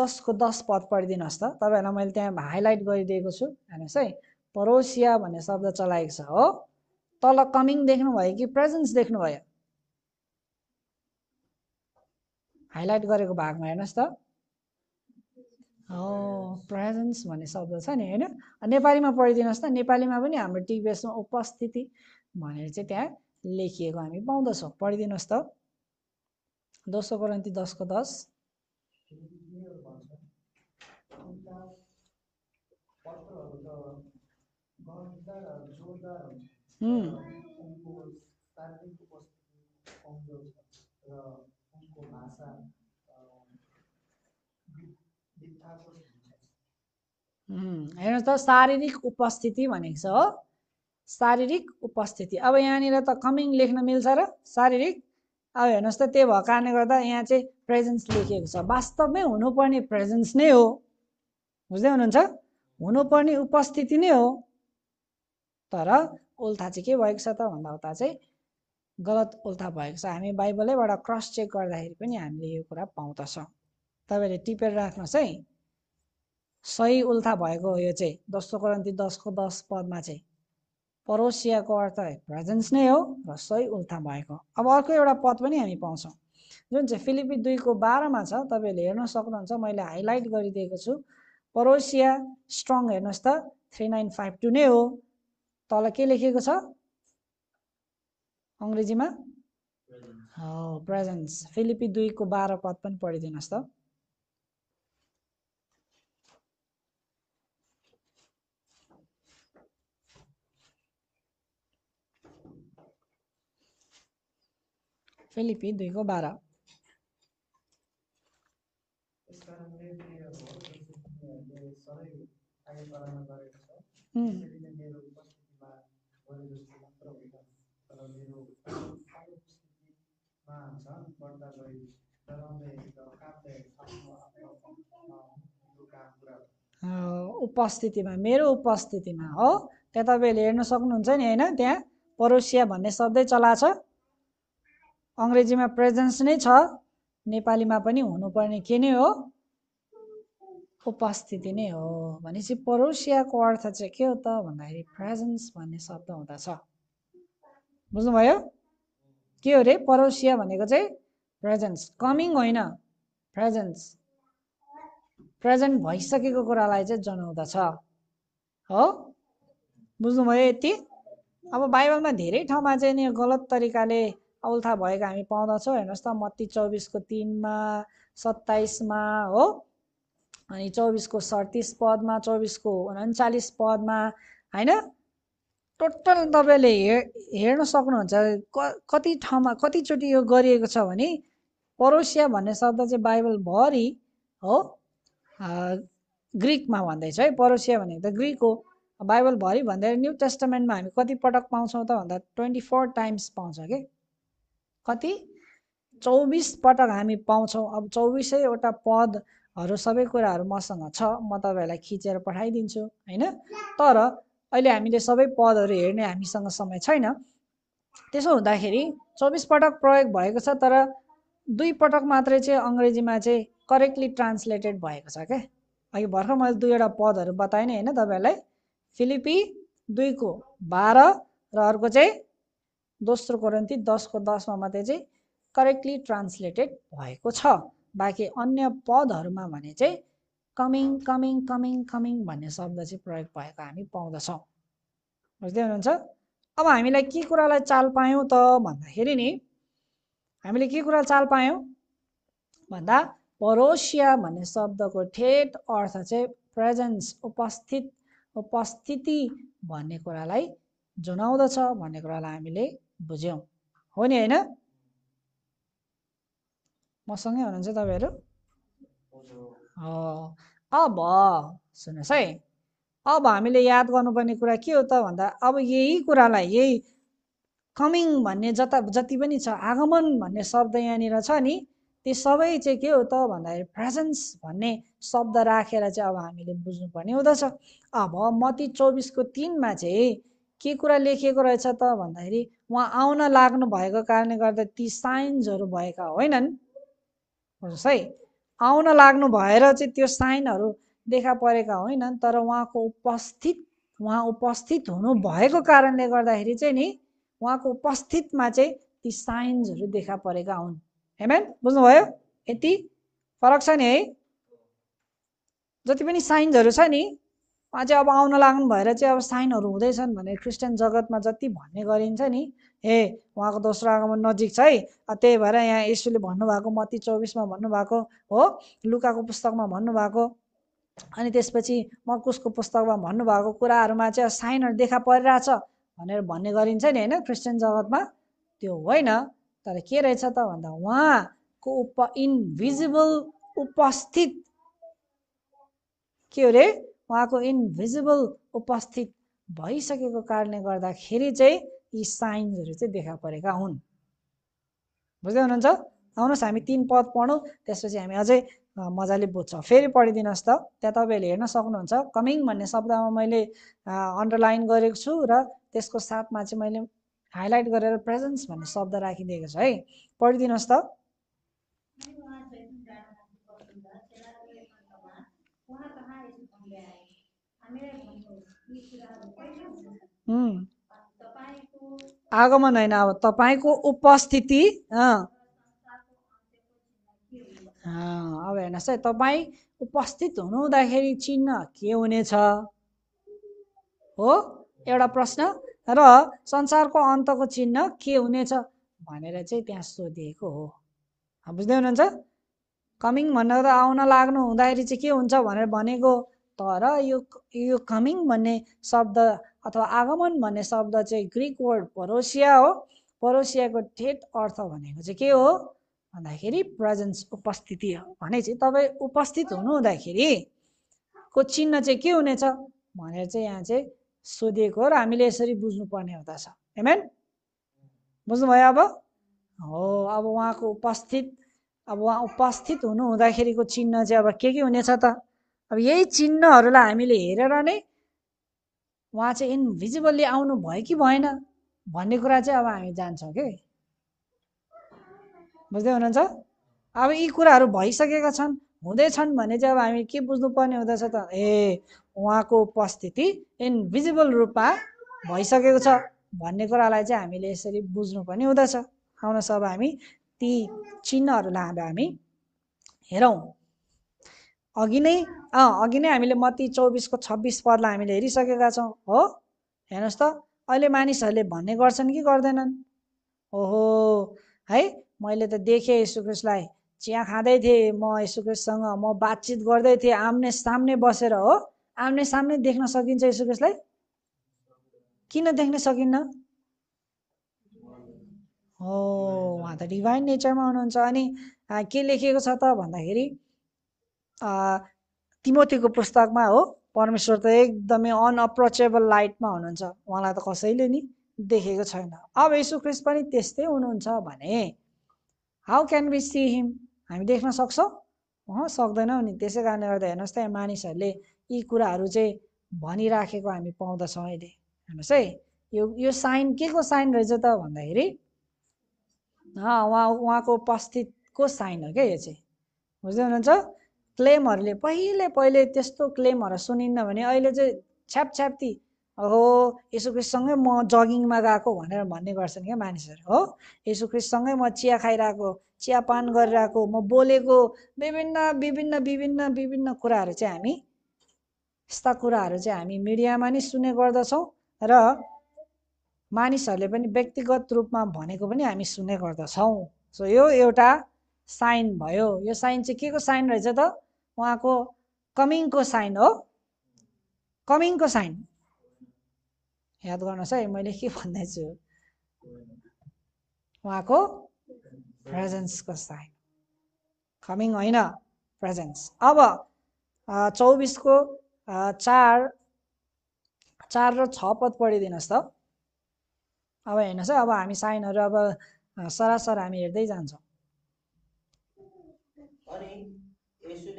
दसको दस पद पढिदिनुहोस् त। तपाईँहरूलाई मैले त्यहाँ हाइलाइट गरिदिएको छु। हेर्नुहोस् है। परोसिया भन्ने शब्द चलाएको छ हो। तल कमिङ देख्नुभयो कि प्रेजेन्स देख्नुभयो हाइलाइट गरेको भागमा हेर्नुहोस् त। हो प्रेजेन्स भन्ने शब्द छ नि होइन? नेपालीमा पढिदिनुहोस् त। नेपालीमा पनि हाम्रो टिभीएसमा उपस्थिति भनेर चाहिँ त्यहाँ लेखिएको हामी पाउँदछौँ। पढिदिनुहोस् त। दोस्रो कोरन्ती दसको दस। हुँ, उनको अ, उम्, हेर्नुहोस् त शारीरिक उपस्थिति भनेको छ हो। शारीरिक उपस्थिति। अब यहाँनिर त कमिङ लेख्न मिल्छ र शारीरिक। अब हेर्नुहोस् त त्यही भएको कारणले गर्दा यहाँ चाहिँ प्रेजेन्स लेखिएको छ। वास्तवमै हुनुपर्ने प्रेजेन्स नै हो। बुझ्दै हुनुहुन्छ? हुनुपर्ने उपस्थिति नै हो। तर उल्था चाहिँ के भएको छ त भन्दा उता चाहिँ गलत उल्था भएको छ। हामी बाइबलैबाट क्रस चेक गर्दाखेरि पनि हामीले यो कुरा पाउँदछौँ। तपाईँले टिपेर राख्नुहोस् है। सही उल्था भएको हो यो चाहिँ। दोस्रो करन्ती दसको दस पदमा चाहिँ। परोसियाको अर्थ प्रेजेन्स नै हो र सही उल्था भएको। अब अर्को एउटा पद पनि हामी पाउँछौँ। जुन चाहिँ फिलिपी दुईको बाह्रमा छ तपाईँहरूले हेर्न सक्नुहुन्छ मैले हाइलाइट गरिदिएको छु। परोसिया स्ट्रङ हेर्नुहोस् त थ्री नाइन फाइभ टू नै हो। तल के लेखेको छ? अङ्ग्रेजीमा? हो प्रेजेन्स। फिलिपी दुईको बाह्र पद पनि पढिदिनुहोस् त। फिलिपी दुईको बाह्र। जस्तो मात्र तर मेरो झन् बढ्दा उपस्थितिमा मेरो उपस्थितिमा हो? त्यहाँ तपाईँहरूले हेर्न सक्नुहुन्छ नि होइन? त्यहाँ परोसिया भन्ने शब्दै चलाएको छ। अङ्ग्रेजीमा प्रेजेन्स नै छ। नेपालीमा पनि हुनुपर्ने के नै हो? उपस्थिति नै हो भनेपछि परोसियाको अर्थ चाहिँ के हो त भन्दाखेरि प्रेजेन्स भन्ने शब्द हुँदछ। बुझ्नुभयो? के हो रे? परोसिया भनेको चाहिँ प्रेजेन्स कमिङ होइन। प्रेजेन्स प्रेजेन्ट भइसकेको कुरालाई चाहिँ जनाउँदछ। हो? बुझ्नुभयो यति? अब बाइबलमा धेरै ठाउँमा चाहिँ नि गलत तरिकाले औल्था भएको हामी पाउँदछौँ। हेर्नुहोस् त मत्ती चौबिसको तिनमा सत्ताइसमा हो? अनि चौबिसको सडतिस पदमा चौबिसको उन्चालिस पदमा होइन? टोटल तपाईँले हे हेर्न सक्नुहुन्छ क कति ठाउँमा कतिचोटि यो गरिएको छ भने परोसिया भन्ने शब्द चाहिँ बाइबलभरि हो ग्रिकमा भन्दैछ है परोसिया भनेको त ग्रिक हो। बाइबलभरि भन्दाखेरि न्यू टेस्टामेन्टमा हामी कति पटक पाउँछौँ त भन्दा ट्वेन्टी फोर टाइम्स पाउँछ कि? कति? चौबिस पटक हामी पाउँछौँ। अब चौबिसैवटा पदहरू सबै कुराहरू मसँग छ म तपाईँहरूलाई खिचेर पठाइदिन्छु होइन? तर अहिले हामीले सबै पदहरू हेर्ने हामीसँग समय छैन। त्यसो हुँदाखेरि चौबिस पटक प्रयोग भएको छ तर दुई पटक मात्रै चाहिँ अङ्ग्रेजीमा चाहिँ करेक्टली ट्रान्सलेटेड भएको छ क्या? अघि भर्खर मैले दुईवटा पदहरू बताएँ नि होइन तपाईँहरूलाई? फिलिपी दुईको बाह्र र अर्को चाहिँ दोस्रो कोरन्ती दसको दसमा मात्रै चाहिँ करेक्टली ट्रान्सलेटेड भएको छ। बाँकी अन्य पदहरूमा भने चाहिँ कमिङ कमिङ कमिङ कमिङ भन्ने शब्द चाहिँ प्रयोग भएको हामी पाउँदछौँ। बुझ्दै हुनुहुन्छ? अब हामीलाई के कुरालाई चाल पायौँ त भन्दाखेरि नि हामीले के कुरा चाल पायौँ? भन्दा परोसिया भन्ने शब्दको ठेट अर्थ चाहिँ प्रेजेन्स उपस्थित उपस्थिति भन्ने कुरालाई जनाउँदछ भन्ने कुरालाई हामीले बुझ्यौँ। हो नि होइन? मसँगै हुनुहुन्छ तपाईँहरू अब सुन्नुहोस् है अब हामीले याद गर्नुपर्ने कुरा के हो त भन्दा अब यही कुरालाई यही कमिङ भन्ने जता जति पनि छ आगमन भन्ने शब्द यहाँनिर छ नि त्यो सबै चाहिँ के हो त भन्दाखेरि प्रेजेन्स भन्ने शब्द राखेर चाहिँ अब हामीले बुझ्नुपर्ने हुँदछ अब मती चौबिसको तिनमा चाहिँ के कुरा लेखिएको रहेछ त भन्दाखेरि उहाँ आउन लाग्नु भएको कारणले गर्दा ती साइन्सहरू भएका होइनन् है आउन लाग्नु भएर चाहिँ त्यो साइनहरू देखा परेका होइनन् तर उहाँको उपस्थित उहाँ उपस्थित हुनु भएको कारणले गर्दाखेरि चाहिँ नि उहाँको उपस्थितमा चाहिँ ती साइन्सहरू देखा परेका हुन्। हेमेन बुझ्नुभयो? यति फरक छ नि है? जति पनि साइन्सहरू छ नि उहाँ चाहिँ अब आउन लाग्नु भएर चाहिँ अब साइनहरू हुँदैछन् भने क्रिस्चियन जगतमा जति भन्ने गरिन्छ नि ए उहाँको दोस्रो आगमन नजिक छ है। त्यही भएर यहाँ यसुले भन्नुभएको मत्ती चौबिसमा भन्नुभएको हो लुकाको पुस्तकमा भन्नुभएको। अनि त्यसपछि मर्कुसको पुस्तकमा भन्नुभएको कुराहरूमा चाहिँ साइनहरू देखा परिरहेछ भनेर भन्ने गरिन्छ नि होइन? क्रिस्चियन जगतमा। त्यो होइन तर के रहेछ त भन्दा उहाँको उप इन्भिजिबल उपस्थित के हो रे? उहाँको इन्भिजिबल उपस्थित भइसकेको कारणले गर्दाखेरि चाहिँ यी साइन्सहरू चाहिँ देखा परेका हुन्। बुझ्दै हुनुहुन्छ? आउनुहोस् हामी तिन पद पढौँ त्यसपछि हामी अझै मजाले बुझ्छौँ। फेरि पढिदिनुहोस् त। त्यहाँ तपाईँहरूले हेर्न सक्नुहुन्छ। कमिङ भन्ने शब्दमा मैले अन्डरलाइन गरेको छु र त्यसको साथमा चाहिँ मैले हाइलाइट गरेर प्रेजेन्स भन्ने शब्द राखिदिएको छु है। पढिदिनुहोस् त। आगमन होइन अब तपाईँको उपस्थिति अब हेर्नुहोस् है तपाईँ उपस्थित हुनुहुँदाखेरि चिन्ह के हुनेछ? हो? एउटा प्रश्न। र संसारको अन्तको चिन्ह के हुनेछ भनेर चाहिँ त्यहाँ सोधिएको हो। बुझ्दै हुनुहुन्छ? कमिङ भनेर आउन लाग्नु हुँदाखेरि चाहिँ के हुन्छ भनेर भनेको तर यो यो कमिङ भन्ने शब्द अथवा आगमन भन्ने शब्द चाहिँ ग्रिक वर्ड परोसिया हो। परोसियाको ठेट अर्थ भनेको चाहिँ के हो? भन्दाखेरि प्रेजेन्स उपस्थिति हो। भने चाहिँ तपाईँ उपस्थित हुनुहुँदाखेरि को चिन्ह चाहिँ के हुनेछ? भनेर चाहिँ यहाँ चाहिँ सोधिएको र हामीले यसरी बुझ्नुपर्ने हुँदछ। हेमेन बुझ्नुभयो अब? हो अब उहाँको उपस्थित अब उहाँ उपस्थित हुनु हुँदाखेरिको चिन्ह चाहिँ अब के के हुनेछ त? अब यही चिन्हहरूलाई हामीले हेरेर नै उहाँ चाहिँ इन्भिजिबल्ली आउनु भयो कि भएन? भन्ने कुरा चाहिँ अब हामी जान्छौँ कि? बुझ्दै हुनुहुन्छ? अब यी कुराहरू भइसकेका छन् हुँदैछन् भने चाहिँ अब हामी के बुझ्नुपर्ने हुँदछ त? ए उहाँको उपस्थिति इन्भिजिबल रूपमा भइसकेको छ भन्ने कुरालाई चाहिँ हामीले यसरी बुझ्नु पनि हुँदछ। आउनुहोस् अब हामी ती चिन्हहरूलाई अब हामी हेरौँ। अघि नै अघि नै हामीले मत्ती चौबिसको छब्बिस पदलाई हामीले हेरिसकेका छौँ हो? हेर्नुहोस् त अहिले मानिसहरूले भन्ने गर्छन् कि गर्दैनन्? ओहो है? मैले त देखेँ यीशुख्रिस्टलाई चिया खाँदै थिएँ म यीशुख्रिस्टसँग म बातचित गर्दै थिएँ आम्ने सामने बसेर हो? आम्ने सामने देख्न सकिन्छ यीशुख्रिस्टलाई किन देख्न सकिन्न? हो उहाँ त डिभाइन नेचरमा हुनुहुन्छ अनि के लेखिएको छ त भन्दाखेरि तिमोथीको पुस्तकमा हो। परमेश्वर त एकदमै अनअप्रोचेबल लाइटमा हुनुहुन्छ। उहाँलाई त कसैले नि देखेको छैन। अब यीशु ख्रिस्ट पनि त्यस्तै हुनुहुन्छ भने how can we see him हामी देख्न सक्छौँ? अँ सक्दैनौँ नि। त्यसै कारणले गर्दा हेर्नुहोस् त मानिसहरूले यी कुराहरू चाहिँ भनिराखेको हामी पाउँदछौँ अहिले। हेर्नुहोस् है यो यो साइन के को साइन रहेछ त भन्दाखेरि उहाँ उहाँको उपस्थितको साइन हो क्या यो चाहिँ। बुझ्दै हुनुहुन्छ? क्लेमहरूले पहिले पहिले त्यस्तो क्लेमहरू सुनिन्न भने अहिले चाहिँ छ्याप छ्याप्ती हो यीशुख्रिस्टसँगै म जगिङमा गएको भनेर भन्ने गर्छन् क्या मानिसहरू हो? यीशुख्रिस्टसँगै म चिया खाइरहेको चिया पान गरिरहेको म बोलेको विभिन्न विभिन्न विभिन्न विभिन्न कुराहरू चाहिँ हामी यस्ता कुराहरू चाहिँ हामी मिडियामा नि सुन्ने गर्दछौँ र मानिसहरूले पनि व्यक्तिगत रूपमा भनेको पनि हामी सुन्ने गर्दछौँ। सो यो एउटा साइन भयो। यो साइन चाहिँ के को साइन रहेछ त? उहाँको कमिङको साइन हो। कमिङको साइन। याद गर्नुहोस् है मैले के भन्दैछु उहाँको प्रेजेन्सको साइन। कमिङ होइन प्रेजेन्स। अब चौबिसको चार चार र छ पद पढिदिनुहोस् त। अब हेर्नुहोस् है अब हामी साइनहरू अब सरासर हामी हेर्दै जान्छौँ।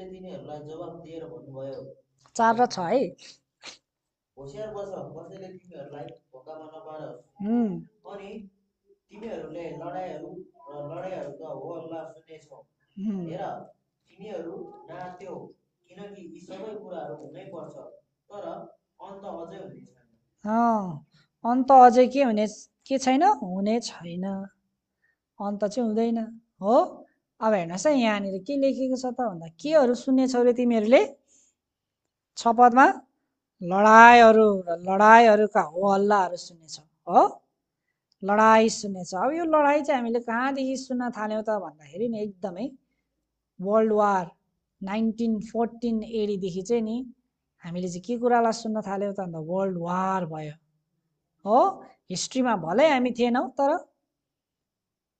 यसुले तिनीहरूलाई जवाब दिएर भन्नुभयो। चार र छ है? होसियार बस कसैले तिमीहरूलाई धोकामा नपारोस् उम्, अनि तिमीहरूले लडाइँहरू र लडाइँहरूका हो हल्ला सुन्नेछौ हेर तिमीहरू नाट्यौ किनकि यी सबै कुराहरू हुनै पर्छ। तर अन्त अझै हुने छैन। अन्त अझै के हुने के छैन? हुने छैन। अन्त चाहिँ हुँदैन। हो? अब हेर्नुहोस् है यहाँनिर के लेखेको छ त? भन्दा केहरू सुन्नेछौ रे तिमीहरूले? छ पदमा लडाइँहरू र लडाइँहरूका हो हल्लाहरू सुन्नेछौ हो? लडाइँ सुन्नेछ अब यो लडाइँ चाहिँ हामीले कहाँदेखि सुन्न थाल्यौँ त? भन्दाखेरि नि एकदमै वर्ल्ड वार नाइन्टिन फोर्टिन एडीदेखि चाहिँ नि हामीले चाहिँ के कुरालाई सुन्न थाल्यौँ त? भन्दा वर्ल्ड वार भयो हो? हिस्ट्रीमा भलै हामी थिएनौँ तर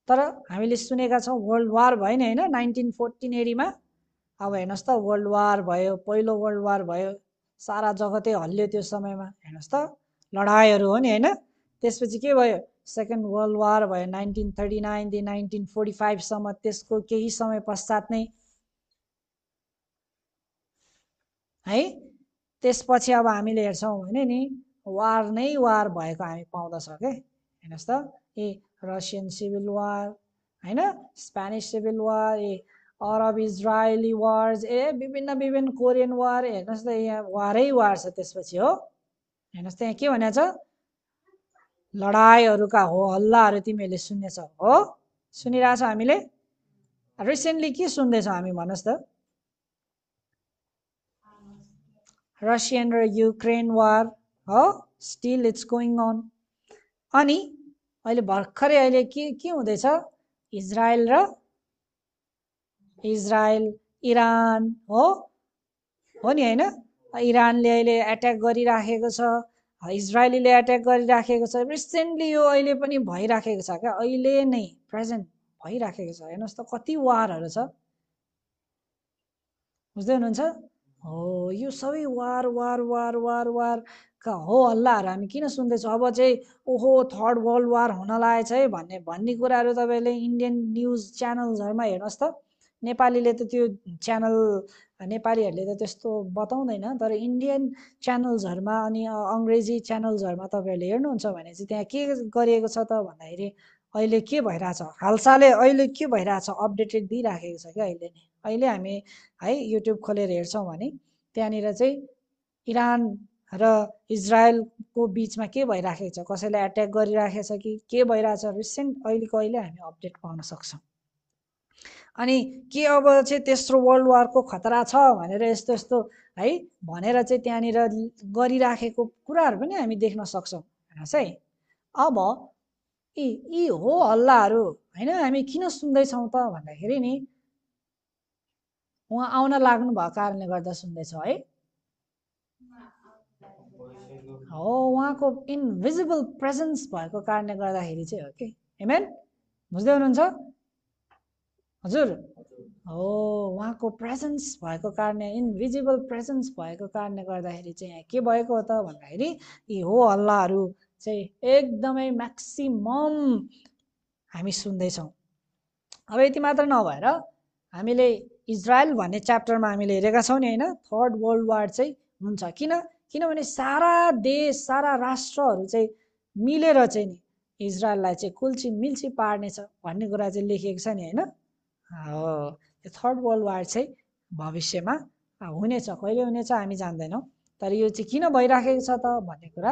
तर हामीले सुनेका छौँ वर्ल्ड वार भयो नि होइन? नाइन्टिन फोर्टिन एडीमा अब हेर्नुहोस् त वर्ल्ड वार भयो पहिलो वर्ल्ड वार भयो सारा जगतै हल्लियो त्यो समयमा। हेर्नुहोस् त लडाइँहरू हो नि होइन? त्यसपछि के भयो? सेकेन्ड वर्ल्ड वार भयो नाइन्टिन थर्टी नाइनदेखि नाइन्टिन फोर्टी फाइभसम्म त्यसको केही समय पश्चात नै। है? त्यसपछि अब हामीले हेर्छौँ भने नि वार नै वार भएको हामी पाउँदछ के? हेर्नुहोस् त ए रसियन सिभिल वार होइन? स्पेनिस सिभिल वार ए अरब इजरायली वार्स ए विभिन्न विभिन्न कोरियन वार हेर्नुहोस् त यहाँ वारै वार छ त्यसपछि हो। हेर्नुहोस् त यहाँ के भनेको छ? लडाइँहरूका हो हल्लाहरू तिमीहरूले सुन्नेछौ हो। सुनिरहेछौ हामीले? रिसेन्टली के सुन्दैछौँ हामी भन्नुहोस् त? रसियन र युक्रेन वार हो? स्टिल इट्स गोइङ अन अनि अहिले भर्खरै अहिले के के हुँदैछ? इजरायल र इजरायल इरान हो? हो नि होइन? इरानले अहिले एट्याक गरिराखेको छ इजरायलीले एट्याक गरिराखेको छ रिसेन्टली यो अहिले पनि भइराखेको छ क्या? अहिले नै प्रेजेन्ट भइराखेको छ। हेर्नुहोस् त कति वारहरू छ। बुझ्दै हुनुहुन्छ? हो यो सबै वार वार वार वार वारका हो हल्लाहरू हामी किन सुन्दैछौँ? अब चाहिँ ओहो थर्ड वर्ल्ड वार हुन लागेछ है भन्ने भन्ने कुराहरू तपाईँले इन्डियन न्युज च्यानल्सहरूमा हेर्नुहोस् त। नेपालीले त त्यो च्यानल नेपालीहरूले त त्यस्तो बताउँदैन तर इन्डियन च्यानल्सहरूमा अनि अङ्ग्रेजी च्यानल्सहरूमा तपाईँहरूले हेर्नुहुन्छ भने चाहिँ त्यहाँ के गरिएको छ त भन्दाखेरि अहिले के भइरहेछ? हालसालै अहिले के भइरहेछ? अपडेटेड दिइराखेको छ क्या अहिले नै। अहिले हामी है युट्युब खोलेर हेर्छौँ भने त्यहाँनिर चाहिँ इरान र इजरायलको बिचमा के भइराखेको छ? कसैले एट्याक गरिराखेको छ कि के भइरहेछ? रिसेन्ट अहिलेको अहिले हामी अपडेट पाउन सक्छौँ? अनि के अब चाहिँ तेस्रो वर्ल्ड वारको खतरा छ भनेर यस्तो यस्तो है भनेर चाहिँ त्यहाँनिर गरिराखेको कुराहरू पनि हामी देख्न सक्छौँ। हेर्नुहोस् है अब यी यी हो हल्लाहरू होइन? हामी किन सुन्दैछौँ त भन्दाखेरि नि उहाँ आउन लाग्नु भएको कारणले गर्दा सुन्दैछौँ है? हो उहाँको इन्भिजिबल प्रेजेन्स भएको कारणले गर्दाखेरि चाहिँ हो कि? हेमेन बुझ्दै हुनुहुन्छ? हजुर? हो उहाँको प्रेजेन्स भएको कारणले इन्भिजिबल प्रेजेन्स भएको कारणले गर्दाखेरि चाहिँ यहाँ के भएको हो त भन्दाखेरि यी हो हल्लाहरू चाहिँ एकदमै म्याक्सिमम हामी सुन्दैछौँ। अब यति मात्र नभएर हामीले इजरायल भन्ने च्याप्टरमा हामीले हेरेका छौँ नि होइन? थर्ड वर्ल्ड वार चाहिँ हुन्छ। किन? किनभने सारा देश सारा राष्ट्रहरू चाहिँ मिलेर चाहिँ नि इजरायललाई चाहिँ कुल्ची मिल्ची पार्नेछ भन्ने कुरा चाहिँ लेखिएको छ नि होइन? हो। यो थर्ड वर्ल्ड वार चाहिँ भविष्यमा हुनेछ। कहिले हुनेछ हामी जान्दैनौँ। तर यो चाहिँ किन भइराखेको छ त भन्ने कुरा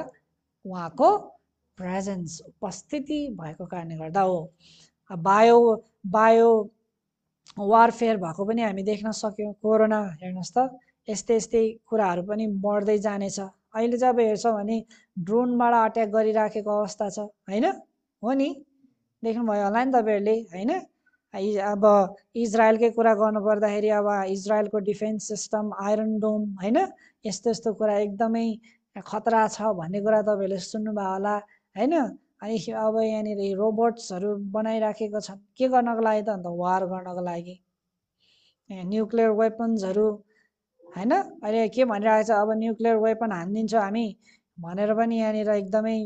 उहाँको प्रेजेन्स उपस्थिति भएको कारणले गर्दा हो। बायो बायो वारफेयर भएको पनि हामी देख्न सक्यौँ कोरोना हेर्नुहोस् त यस्तै यस्तै कुराहरू पनि बढ्दै जानेछ। अहिले अब हेर्छौँ भने ड्रोनबाट अट्याक गरिराखेको अवस्था छ होइन? हो नि? देख्नुभयो होला नि तपाईँहरूले होइन? अब इजरायलकै कुरा गर्नु पर्दाखेरि अब इजरायलको डिफेन्स सिस्टम आइरन डोम होइन? यस्तो यस्तो कुरा एकदमै खतरा छ भन्ने कुरा तपाईँहरूले सुन्नुभयो होला होइन? अनि अब यहाँनिर रोबोट्सहरू बनाइराखेको छन् के गर्नको लागि त? अन्त वार गर्नको लागि। न्युक्लियर वेपन्सहरू होइन? अहिले के भनिरहेको छ? अब न्युक्लियर वेपन हानिदिन्छौँ हामी भनेर पनि यहाँनिर एकदमै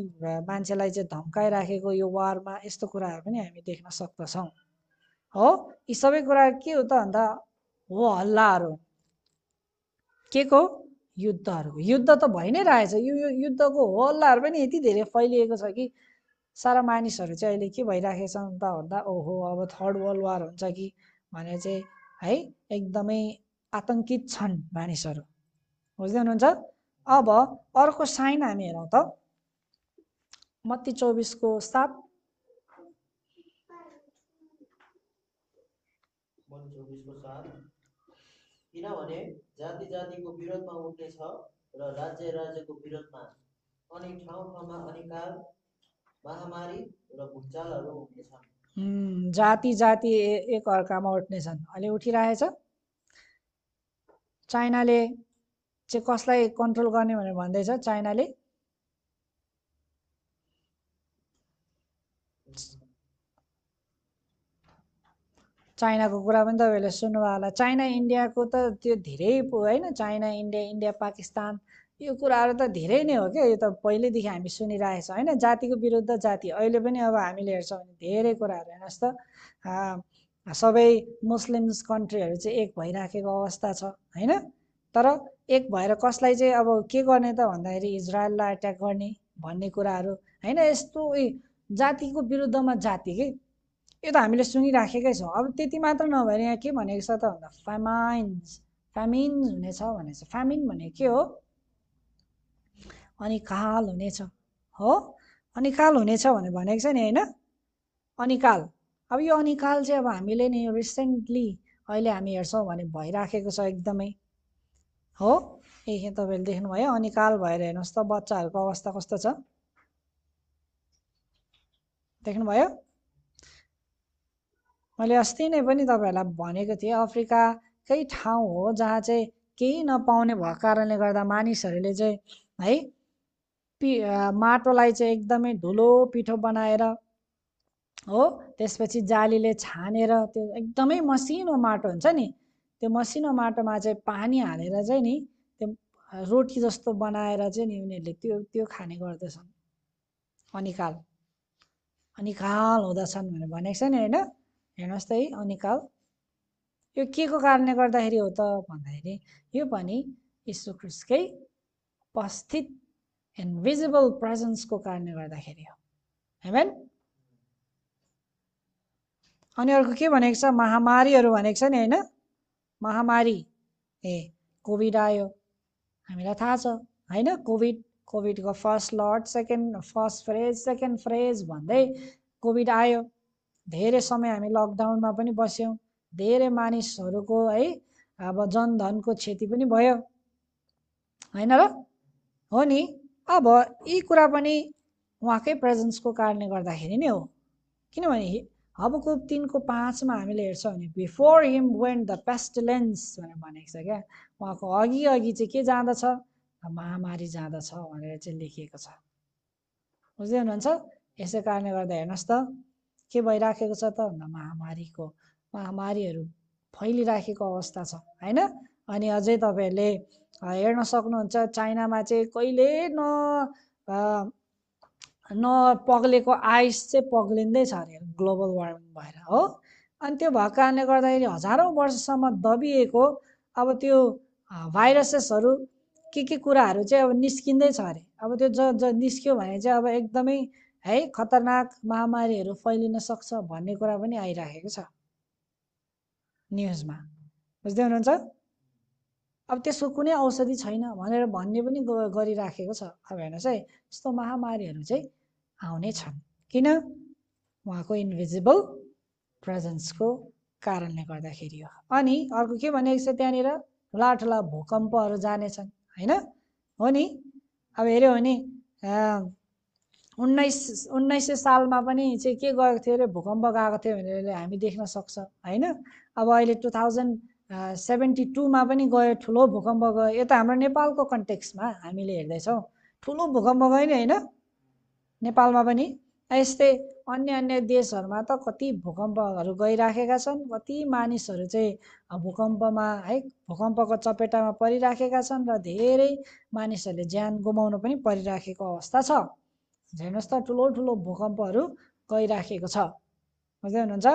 मान्छेलाई चाहिँ धम्काइराखेको यो वारमा यस्तो कुराहरू पनि हामी देख्न सक्दछौँ। हो? यी सबै कुरा के हो त? अन्त हो हल्लाहरू। के को? युद्धहरूको। युद्ध त भइ नै रहेछ। यो यो युद्धको हो हल्लाहरू पनि यति धेरै फैलिएको छ कि सारा मानिसहरू चाहिँ अहिले के भइराखेको त भन्दा ओहो अब थर्ड वर्ल्ड वार हुन्छ कि भनेर चाहिँ है एकदमै आतङ्कित छन् मानिसहरू। बुझ्दै हुनुहुन्छ? अब अर्को साइन हामी हेरौँ त। मत्ती चौबिसको सात। किनभने जाति जातिको विरोधमा उठ्नेछ र राज्य राज्यको विरोधमा अनि ठाउँ ठाउँमा अनिकाल जाति जाति एक अर्कामा उठ्नेछन् अहिले उठिरहेछ। चाइनाले चाहिँ कसलाई कन्ट्रोल गर्ने भनेर भन्दैछ? चाइनाले? चाइनाको कुरा पनि तपाईँहरूले सुन्नुभयो होला। चाइना इन्डियाको त त्यो धेरै होइन। चाइना इन्डिया इन्डिया पाकिस्तान यो कुराहरू त धेरै नै हो क्या। यो त पहिल्यैदेखि हामी सुनिरहेको छौँ होइन जातिको विरुद्ध जाति। अहिले पनि अब हामीले हेर्छौँ भने धेरै कुराहरू हेर्नुहोस् त। सबै मुस्लिम्स कन्ट्रीहरू चाहिँ एक भइराखेको अवस्था छ होइन? तर एक भएर कसलाई चाहिँ अब के गर्ने त भन्दाखेरि इजरायललाई एट्याक गर्ने भन्ने कुराहरू। होइन यस्तो जातिको विरुद्धमा जाति के? यो त हामीले सुनिराखेकै छौँ। अब त्यति मात्र नभएर यहाँ के भनेको छ त भन्दा फ्यामाइन्स फ्यामिन्स हुनेछ भनेको छ फ्यामिन भनेको के हो? अनिकाल हुनेछ। हो? अनिकाल हुनेछ भनेर भनेको छ नि होइन? अनिकाल अब यो अनिकाल चाहिँ अब हामीले नि रिसेन्टली अहिले हामी हेर्छौँ भने भइराखेको छ एकदमै। हो? ए यहाँ तपाईँले देख्नुभयो अनिकाल भएर हेर्नुहोस् त बच्चाहरूको अवस्था कस्तो छ? देख्नुभयो? मैले अस्ति नै पनि तपाईँहरूलाई भनेको थिएँ अफ्रिकाकै ठाउँ हो जहाँ चाहिँ केही नपाउने भएको कारणले गर्दा मानिसहरूले चाहिँ है पि माटोलाई चाहिँ एकदमै धुलो पिठो बनाएर हो त्यसपछि जालीले छानेर त्यो एकदमै मसिनो माटो हुन्छ नि त्यो मसिनो माटोमा चाहिँ पानी हालेर चाहिँ नि त्यो रोटी जस्तो बनाएर चाहिँ नि उनीहरूले त्यो त्यो खाने गर्दछन्। अनिकाल। अनिकाल हुँदछन् भनेर भनेको छ नि होइन? हेर्नुहोस् त है अनिकाल। यो के को कारणले गर्दाखेरि हो त भन्दाखेरि यो पनि यीशु ख्रिस्टकै उपस्थित इन्भिजिबल प्रेजेन्सको कारणले गर्दाखेरि हो हेमेन अनि अर्को के भनेको छ महामारीहरू भनेको छ नि होइन महामारी ए कोभिड आयो हामीलाई थाहा छ होइन कोभिड कोभिडको first lot second first phase second phase भन्दै कोभिड आयो धेरै समय हामी लकडाउनमा पनि बस्यौँ धेरै मानिसहरूको है अब जनधनको क्षति पनि भयो होइन र हो नि अब यी कुरा पनि उहाँकै प्रेजेन्सको कारणले गर्दाखेरि नै हो। किनभने हबकुब तिनको पाँचमा हामीले हेर्छौँ भने before him went the pestilence भनेर भनेको छ क्या। उहाँको अघि अघि चाहिँ के जाँदछ? महामारी जाँदछ भनेर चाहिँ लेखिएको छ। बुझ्दै हुनुहुन्छ? यसै कारणले गर्दा हेर्नुहोस् त के भइराखेको छ त? भन्दा महामारीको महामारीहरू फैलिराखेको अवस्था छ होइन? अनि अझै तपाईँहरूले हेर्न सक्नुहुन्छ चाइनामा चाहिँ कहिले न नपग्लेको आइस चाहिँ पग्लिँदैछ अरे ग्लोबल वार्मिङ भएर हो। अनि त्यो भएको कारणले गर्दाखेरि हजारौँ वर्षसम्म दबिएको अब त्यो भाइरसेसहरू के के कुराहरू चाहिँ अब निस्किँदैछ अरे। अब त्यो ज ज निस्क्यो भने चाहिँ अब एकदमै है खतरनाक महामारीहरू फैलिन सक्छ भन्ने कुरा पनि आइराखेको छ। न्युजमा। बुझ्दै हुनुहुन्छ? अब त्यसको कुनै औषधि छैन भनेर भन्ने पनि गरिराखेको छ अब हेर्नुहोस् है? यस्तो महामारीहरू चाहिँ आउने छन्। किन? उहाँको इन्भिजिबल प्रेजेन्सको कारणले गर्दाखेरि हो। अनि अर्को के भनेको छ त्यहाँनिर? ठुला ठुला भूकम्पहरू जानेछन् होइन? हो नि? अब हेऱ्यो भने उन्नाइस उन्नाइस सय सालमा पनि चाहिँ के गएको थियो अरे? भूकम्प गएको थियो भनेर हामी देख्न सक्छ होइन? अब अहिले टु थाउजन्ड सेभेन्टी टूमा पनि गयो ठुलो भूकम्प गयो। यो त हाम्रो नेपालको कन्टेक्समा हामीले हेर्दैछौँ। ठुलो भूकम्प गयो नि होइन? नेपालमा पनि। यस्तै अन्य अन्य देशहरूमा त कति भूकम्पहरू गइराखेका छन्। कति मानिसहरू चाहिँ भूकम्पमा है भूकम्पको चपेटामा परिराखेका छन् र धेरै मानिसहरूले ज्यान गुमाउनु पनि परिराखेको अवस्था छ। हेर्नुहोस् त ठुलो ठुलो भूकम्पहरू गइराखेको छ। बुझ्दै हुनुहुन्छ?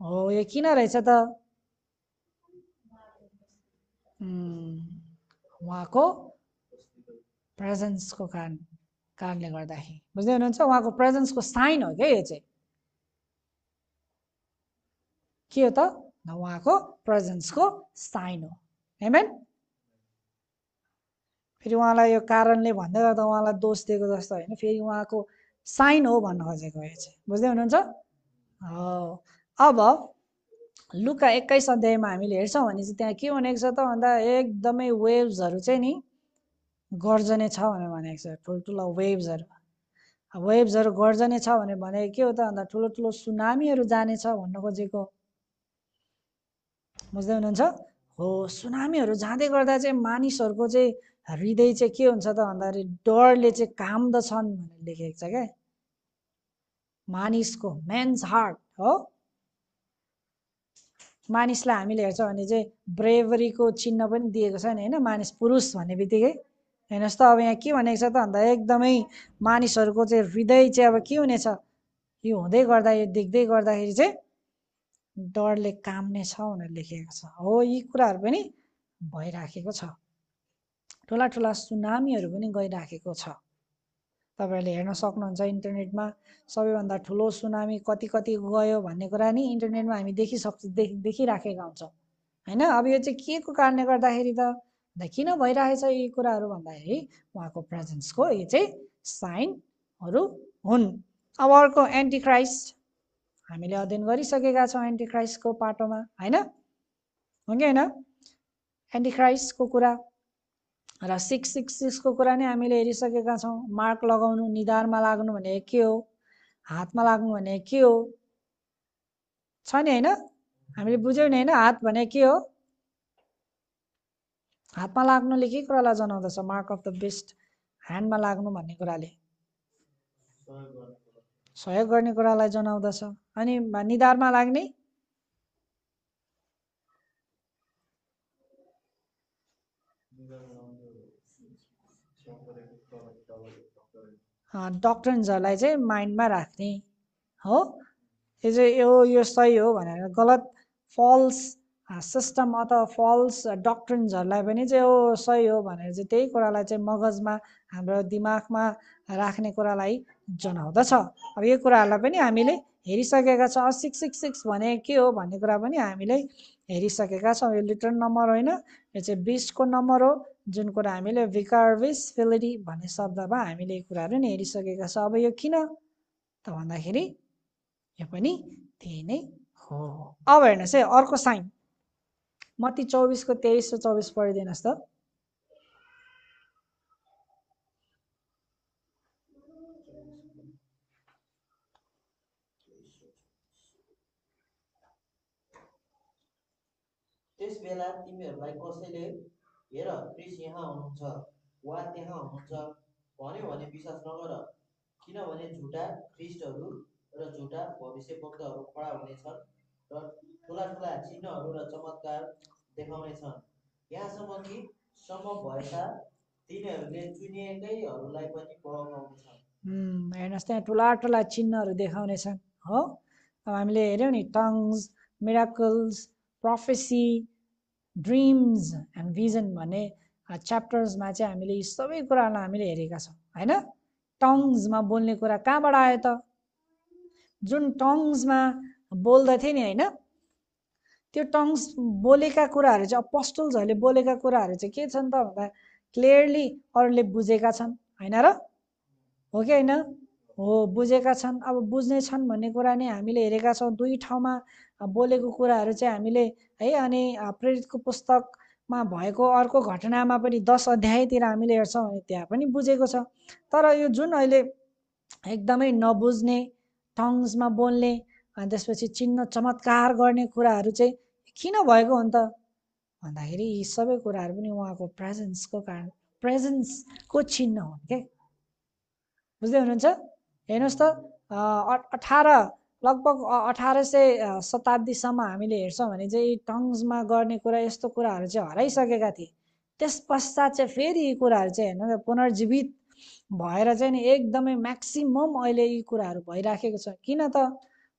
हो यो किन रहेछ त? उहाँको प्रेजेन्सको कारण कारणले गर्दाखेरि। बुझ्दै हुनुहुन्छ? उहाँको प्रेजेन्सको साइन हो क्या यो चाहिँ? के हो त? उहाँको प्रेजेन्सको साइन हो। हेमेन फेरि उहाँलाई यो कारणले भन्दै गर्दा उहाँलाई दोष दिएको जस्तो होइन। फेरि उहाँको साइन हो भन्न खोजेको यो चाहिँ। बुझ्दै हुनुहुन्छ? हो। अब लुका एक्काइस अध्यायमा हामीले हेर्छौँ भने चाहिँ त्यहाँ के भनेको छ त? भन्दा एकदमै वेभ्सहरू चाहिँ नि गर्जने छ भनेर भनेको छ। ठुल्ठुलो वेभ्सहरू वेभ्सहरू गर्जने छ भनेर भनेको के हो त? भन्दा ठुलो ठुलो सुनामीहरू जानेछ भन्न खोजेको। बुझ्दै हुनुहुन्छ? हो सुनामीहरू जाँदै गर्दा चाहिँ मानिसहरूको चाहिँ हृदय चाहिँ के हुन्छ त? भन्दाखेरि डरले चाहिँ काम्दछन् भनेर लेखेको छ क्या। मानिसको मेन्स हार्ट हो? मानिसलाई हामीले हेर्छौँ भने चाहिँ ब्रेभरीको चिन्ह पनि दिएको छ नि होइन? मानिस पुरुष भन्ने बित्तिकै। हेर्नुहोस् त अब यहाँ के भनेको छ त भन्दा एकदमै मानिसहरूको चाहिँ हृदय चाहिँ अब के हुनेछ? यो हुँदै गर्दा यो देख्दै गर्दाखेरि चाहिँ डरले काम्ने छ भनेर लेखिएको छ। हो यी कुराहरू पनि भइराखेको छ। ठुला ठुला सुनामीहरू पनि गइराखेको छ। तपाईँहरूले हेर्न सक्नुहुन्छ इन्टरनेटमा। सबैभन्दा ठुलो सुनामी कति कति गयो भन्ने कुरा नि इन्टरनेटमा हामी देखिसक्छ देखि देखिराखेका हुन्छौँ। होइन? अब यो चाहिँ के को कारणले गर्दाखेरि त किन भइरहेछ यी कुराहरू भन्दाखेरि उहाँको प्रेजेन्सको यो चाहिँ साइनहरू हुन्। अब अर्को एन्टिक्राइस्ट। हामीले अध्ययन गरिसकेका छौँ एन्टिक्राइस्टको पाटोमा। होइन? हो कि होइन एन्टिक्राइस्टको कुरा। र सिक्स सिक्स सिक्सको कुरा नै हामीले हेरिसकेका छौँ। मार्क लगाउनु निधारमा लाग्नु भनेको के हो हातमा लाग्नु भनेको के हो। छ नि होइन? हामीले बुझ्यौँ नि होइन? हात भने के हो? हातमा लाग्नुले के कुरालाई जनाउँदछ? मार्क अफ द बेस्ट ह्यान्डमा लाग्नु भन्ने कुराले। सहयोग गर्ने कुरालाई जनाउँदछ। अनि निधारमा लाग्ने? डक्टर्सहरूलाई चाहिँ माइन्डमा राख्ने हो? यो चाहिँ यो यो सही हो भनेर गलत फल्स सिस्टम अथवा फल्स डक्टर्सहरूलाई पनि चाहिँ यो सही हो भनेर चाहिँ त्यही कुरालाई चाहिँ मगजमा हाम्रो दिमागमा राख्ने कुरालाई जनाउँदछ। अब यो कुराहरूलाई पनि हामीले हेरिसकेका छौँ। सिक्स सिक्स सिक्स भने के हो भन्ने कुरा पनि हामीले हेरिसकेका छौँ। यो लिटरल नम्बर होइन। यो चाहिँ बिसको नम्बर हो जुन कुरा हामीले भिकारभिस फिलिडी भन्ने शब्दमा हामीले यो कुराहरू नि हेरिसकेका छौँ। अब यो किन? त भन्दाखेरि यो पनि त्यही नै हो। अब हेर्नुहोस् है अर्को साइन मत्ती चौबिसको तेइस र चौबिस पढिदिनुहोस् त। त्यस बेला तिमीहरूलाई कसैले हेर क्रिस यहाँ हुनुहुन्छ वा त्यहाँ हुनुहुन्छ भन्यो भने विश्वास नगर किनभने झुटा ख्रिस्टहरू र झुटा भविष्यवक्ताहरू खडा हुनेछन् र ठुला ठुला चिन्हहरू र चमत्कार देखाउनेछन्। यहाँसम्म कि सम्भव भएका तिनीहरूले चुनिएकैहरूलाई पनि बहकाउनेछन् हेर्नुहोस् त्यहाँ ठुला ठुला चिन्हहरू देखाउनेछन् हो? अब हामीले हेऱ्यौँ नि tongues miracles prophecy dreams and vision भन्ने च्याप्टर्समा चाहिँ हामीले यी सबै कुराहरूलाई हामीले हेरेका छौँ होइन? टङ्समा बोल्ने कुरा कहाँबाट आयो त? जुन टङ्समा बोल्दथे नि होइन? त्यो टङ्स बोलेका कुराहरू चाहिँ अपोस्टल्सहरूले बोलेका कुराहरू चाहिँ के छन् त भन्दा क्लियरली अरूले बुझेका छन् होइन र? हो कि होइन? हो बुझेका छन्। अब बुझ्ने छन् भन्ने कुरा नै हामीले हेरेका छौँ दुई ठाउँमा बोलेको कुराहरू चाहिँ हामीले है अनि प्रेरितको पुस्तकमा भएको अर्को घटनामा पनि दस अध्यायतिर हामीले हेर्छौँ भने त्यहाँ पनि बुझेको छ। तर यो जुन अहिले एकदमै नबुझ्ने टङ्समा बोल्ने अनि त्यसपछि चिन्ह चमत्कार गर्ने कुराहरू चाहिँ किन भएको हो नि त? भन्दाखेरि यी सबै कुराहरू पनि उहाँको प्रेजेन्सको कारण प्रेजेन्सको चिन्ह हुन् के? बुझ्दै हुनुहुन्छ? हेर्नुहोस् त अठार लगभग अठार सय शताब्दीसम्म हामीले हेर्छौँ भने चाहिँ टङ्समा गर्ने कुरा यस्तो कुराहरू चाहिँ हराइसकेका थिए। त्यस पश्चात चाहिँ फेरि यी कुराहरू चाहिँ हेर्नु पुनर्जीवित भएर चाहिँ नि एकदमै म्याक्सिमम अहिले यी कुराहरू भइराखेको छ। किन त?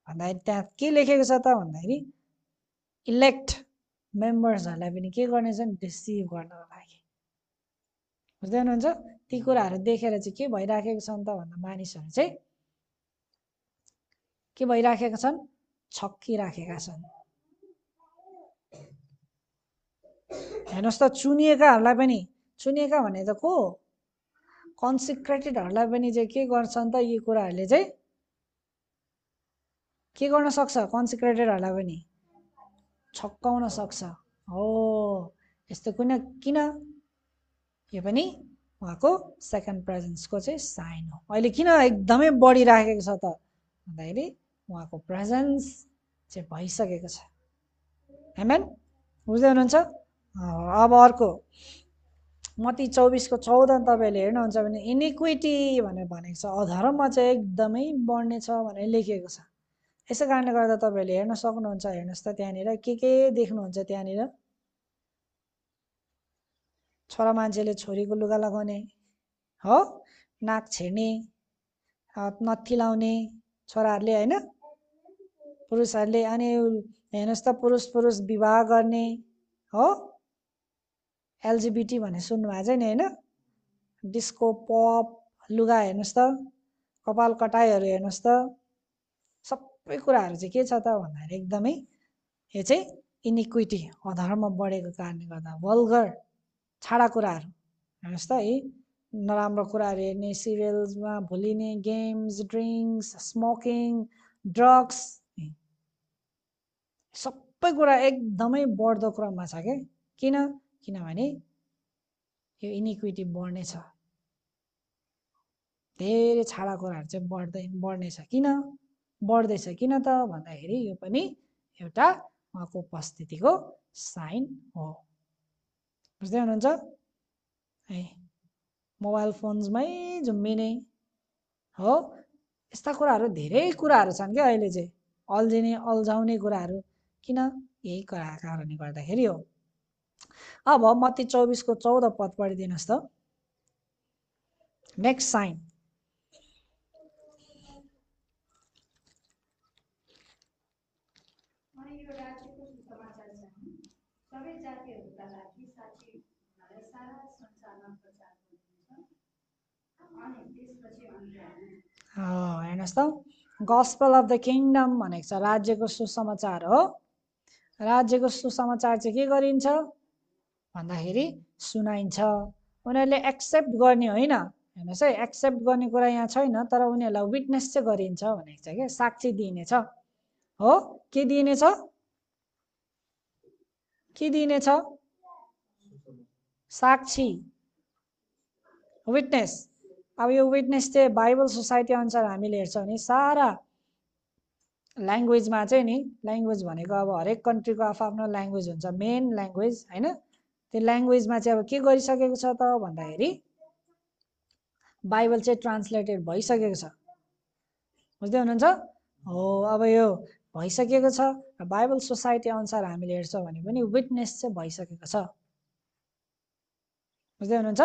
भन्दाखेरि त्यहाँ के लेखेको छ त? भन्दाखेरि इलेक्ट मेम्बर्सहरूलाई पनि के गर्नेछन्? रिसिभ गर्नको लागि। बुझ्दै हुनुहुन्छ? ती कुराहरू देखेर चाहिँ के भइराखेको छ त भन्दा मानिसहरू चाहिँ के भइराखेका छन्? छक्किराखेका छन्। हेर्नुहोस् त चुनिएकाहरूलाई पनि चुनिएका भने त को? कन्सिक्रेटेडहरूलाई पनि चाहिँ के गर्छन् त यी कुराहरूले चाहिँ? के गर्न सक्छ? कन्सिक्रेटेडहरूलाई पनि? छक्काउन सक्छ। हो यस्तो कुन किन? यो पनि उहाँको सेकेन्ड प्रेजेन्सको चाहिँ साइन हो। अहिले किन एकदमै बढिराखेको छ त? भन्दाखेरि उहाँको प्रेजेन्स चाहिँ भइसकेको छ। हेमेन बुझ्दै हुनुहुन्छ? अब अर्को। मती चौबिसको चौध तपाईँहरूले हेर्नुहुन्छ भने इनिक्विटी भनेर भनेको छ। अधर्म चाहिँ एकदमै बढ्नेछ भनेर लेखिएको छ। यसै कारणले गर्दा तपाईँहरूले हेर्न सक्नुहुन्छ हेर्नुहोस् त त्यहाँनिर के के देख्नुहुन्छ त्यहाँनिर। छोरा मान्छेले छोरीको लुगा लगाउने हो? नाक छेड्ने नत्थी लाउने छोराहरूले होइन? पुरुषहरूले अनि हेर्नुहोस् त पुरुष पुरुष विवाह गर्ने हो? एलजिबिटी भन्ने सुन्नुभएको छ नि होइन? डिस्को पप लुगा हेर्नुहोस् त कपाल कटाइहरू हेर्नुहोस् त सबै कुराहरू चाहिँ के छ त भन्दाखेरि एकदमै यो चाहिँ इनिक्विटी अधर्म बढेको कारणले गर्दा वल्गर छाडा कुराहरू हेर्नुहोस् त है नराम्रो कुराहरू हेर्ने सिरियल्समा भुलिने गेम्स ड्रिङ्क्स स्मोकिङ ड्रग्स सबै कुरा एकदमै बढ्दो क्रममा छ क्या किन? किनभने यो इनिक्विटी बढ्नेछ धेरै छाडा कुराहरू चाहिँ बढ्दै बढ्नेछ किन? बढ्दैछ किन त? भन्दाखेरि यो पनि एउटा उहाँको उपस्थितिको साइन हो। बुझ्दै हुनुहुन्छ? है? मोबाइल फोन्समै झुम्बिने हो। यस्ता कुराहरू धेरै कुराहरू छन् क्या अहिले चाहिँ। अल्झिने अल्झाउने कुराहरू। किन? यही कुरा कारणले गर्दाखेरि हो। अब मत्ती चौबिसको चौध पद पढिदिनुहोस् त। Next sign. हेर्नुहोस् त। गस्पल अफ द किङडम भनेको छ राज्यको सुसमाचार हो। राज्यको सुसमाचार चाहिँ के गरिन्छ? भन्दाखेरि सुनाइन्छ। उनीहरूले एक्सेप्ट गर्ने होइन। हेर्नुहोस् है एक्सेप्ट गर्ने कुरा यहाँ छैन तर उनीहरूलाई विटनेस चाहिँ गरिन्छ भनेको छ क्या। साक्षी दिइनेछ। हो? के दिइनेछ? के दिइनेछ? साक्षी। विटनेस अब यो विटनेस चाहिँ बाइबल सोसाइटी अनुसार हामीले हेर्छौँ भने सारा ल्याङ्ग्वेजमा चाहिँ नि ल्याङ्ग्वेज भनेको अब हरेक कन्ट्रीको आफ्नो ल्याङ्ग्वेज हुन्छ मेन ल्याङ्ग्वेज होइन? त्यो ल्याङ्ग्वेजमा चाहिँ अब के गरिसकेको छ त भन्दाखेरि बाइबल चाहिँ ट्रान्सलेटेड भइसकेको छ। बुझ्दै हुनुहुन्छ? हो अब यो भइसकेको छ र बाइबल सोसाइटी अनुसार हामीले हेर्छौँ भने पनि विटनेस चाहिँ भइसकेको छ। बुझ्दै हुनुहुन्छ?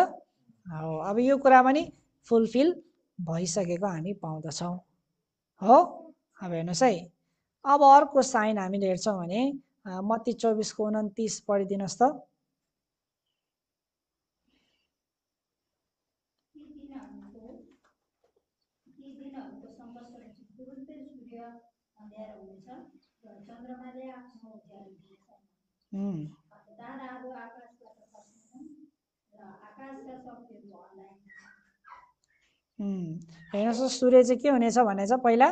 हो अब यो कुरा पनि फुलफिल भइसकेको हामी पाउँदछौँ। हो? अब हेर्नुहोस् है। अब अर्को साइन हामीले हेर्छौँ भने मत्ती चौबिसको उन्तिस पढिदिनुहोस् त। चाहिँ हेर्नुहोस् सूर्य चाहिँ के हुनेछ भनेछ पहिला?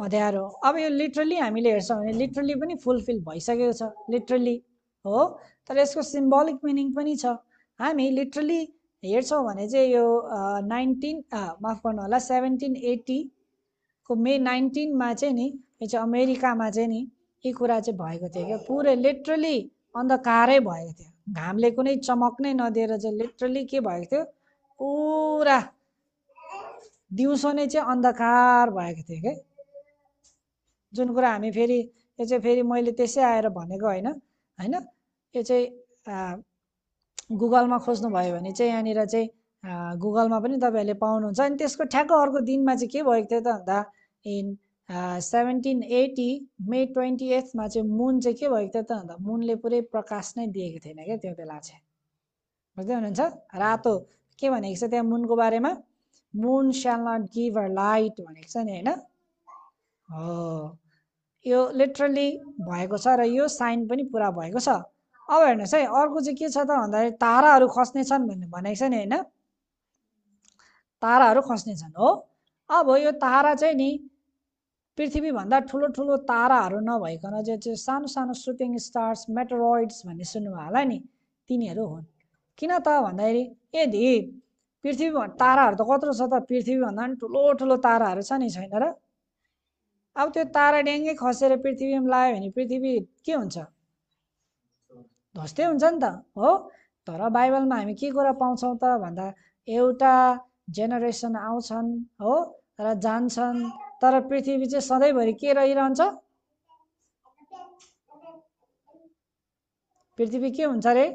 अँध्यारो। अब यो लिटरली हामीले हेर्छौँ भने लिटरली पनि फुलफिल भइसकेको छ। लिटरली हो। तर यसको सिम्बोलिक मिनिङ पनि छ। हामी लिटरली हेर्छौँ भने चाहिँ यो नाइन्टिन माफ गर्नु होला सेभेन्टिन एट्टीको मे नाइन्टिनमा चाहिँ नि यो चाहिँ अमेरिकामा चाहिँ नि यी कुरा चाहिँ भएको थियो क्या। पुरै लिटरली अन्धकारै भएको थियो। घामले कुनै चमक नै नदिएर चाहिँ लिटरली के भएको थियो? पुरा दिउँसो नै चाहिँ अन्धकार भएको थियो क्या। जुन कुरा हामी फेरि यो चाहिँ फेरि मैले त्यसै आएर भनेको होइन होइन? यो चाहिँ गुगलमा खोज्नुभयो भने चाहिँ यहाँनिर चाहिँ गुगलमा पनि तपाईँहरूले पाउनुहुन्छ। अनि त्यसको ठ्याक्क अर्को दिनमा चाहिँ के भएको थियो त भन्दा in seventeen eighty May twenty एथमा चाहिँ मुन चाहिँ के भएको थियो त भन्दा मुनले पुरै प्रकाश नै दिएको थिएन क्या त्यो बेला चाहिँ। बुझ्दै हुनुहुन्छ? रातो के भनेको छ त्यहाँ मुनको बारेमा? मुन स्याल नट गिभ अर लाइट भनेको छ नि होइन? हो। यो लिटरली भएको छ र यो साइन पनि पुरा भएको छ। अब हेर्नुहोस् है अर्को चाहिँ के छ त भन्दाखेरि ताराहरू खस्ने छन् भन्ने भनेको छ नि होइन? ताराहरू खस्ने छन् हो। अब यो तारा चाहिँ नि पृथ्वीभन्दा ठुलो ठुलो ताराहरू नभइकन चाहिँ चाहिँ सानो सानो सुटिङ स्टार्स मेटरोइड्स भन्ने सुन्नुभयो होला नि तिनीहरू हुन्। किन त भन्दाखेरि यदि पृथ्वी ताराहरू त कत्रो छ त? पृथ्वीभन्दा पनि ठुलो ठुलो ताराहरू छ नि छैन र? अब त्यो तारा ड्याङ्गै खसेर पृथ्वीमा लगायो भने पृथ्वी के हुन्छ? ध्वस्तै हुन्छ नि त हो? तर बाइबलमा हामी के कुरा पाउँछौँ त? भन्दा एउटा जेनेरेसन आउँछन् हो? र जान्छन् तर पृथ्वी चाहिँ सधैँभरि के रहिरहन्छ? पृथ्वी के हुन्छ अरे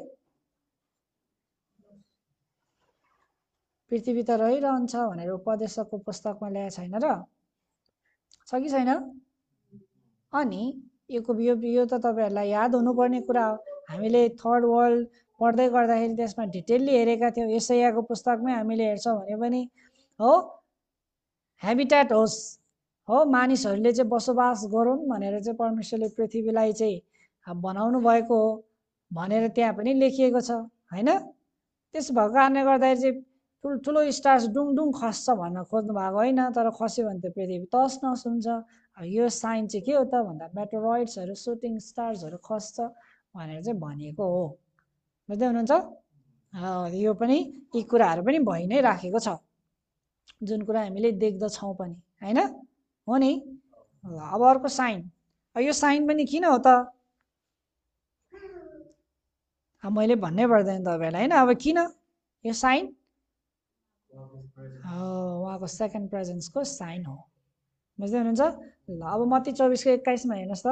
पृथ्वी त रहिरहन्छ भनेर उपदेशकको पुस्तकमा ल्याएको छैन र। छ कि छैन? अनि यो यो यो त तपाईँहरूलाई याद हुनुपर्ने कुरा हो। हामीले थर्ड वर्ल्ड पढ्दै गर्दाखेरि त्यसमा डिटेलली हेरेका थियौँ। यसैयाको पुस्तकमै हामीले हेर्छौँ भने पनि हो? हेबिट्याट होस् हो? मानिसहरूले चाहिँ बसोबास गरून् भनेर चाहिँ परमेश्वरले पृथ्वीलाई चाहिँ बनाउनु भएको हो भनेर त्यहाँ पनि लेखिएको छ होइन? त्यसो भएको कारणले गर्दाखेरि चाहिँ ठुल्ठुलो स्टार्स डुङ डुङ खस्छ भन्न खोज्नु भएको होइन तर खस्यो भने त पृथ्वी तस नस हुन्छ। यो साइन चाहिँ के हो त? भन्दा मेट्रोइड्सहरू सुटिङ स्टार्सहरू खस्छ भनेर चाहिँ भनिएको हो। बुझ्दै हुनुहुन्छ? यो पनि यी कुराहरू पनि भइ नै राखेको छ। जुन कुरा हामीले देख्दछौँ पनि होइन? हो नि? अब अर्को साइन। यो साइन पनि किन हो त? मैले भन्नै पर्दैन तपाईँहरूलाई होइन? अब किन यो साइन? उहाँको सेकेन्ड प्रेजेन्सको साइन हो। बुझ्दै हुनुहुन्छ ल अब मत्ती चौबिसको एक्काइसमा हेर्नुहोस् त।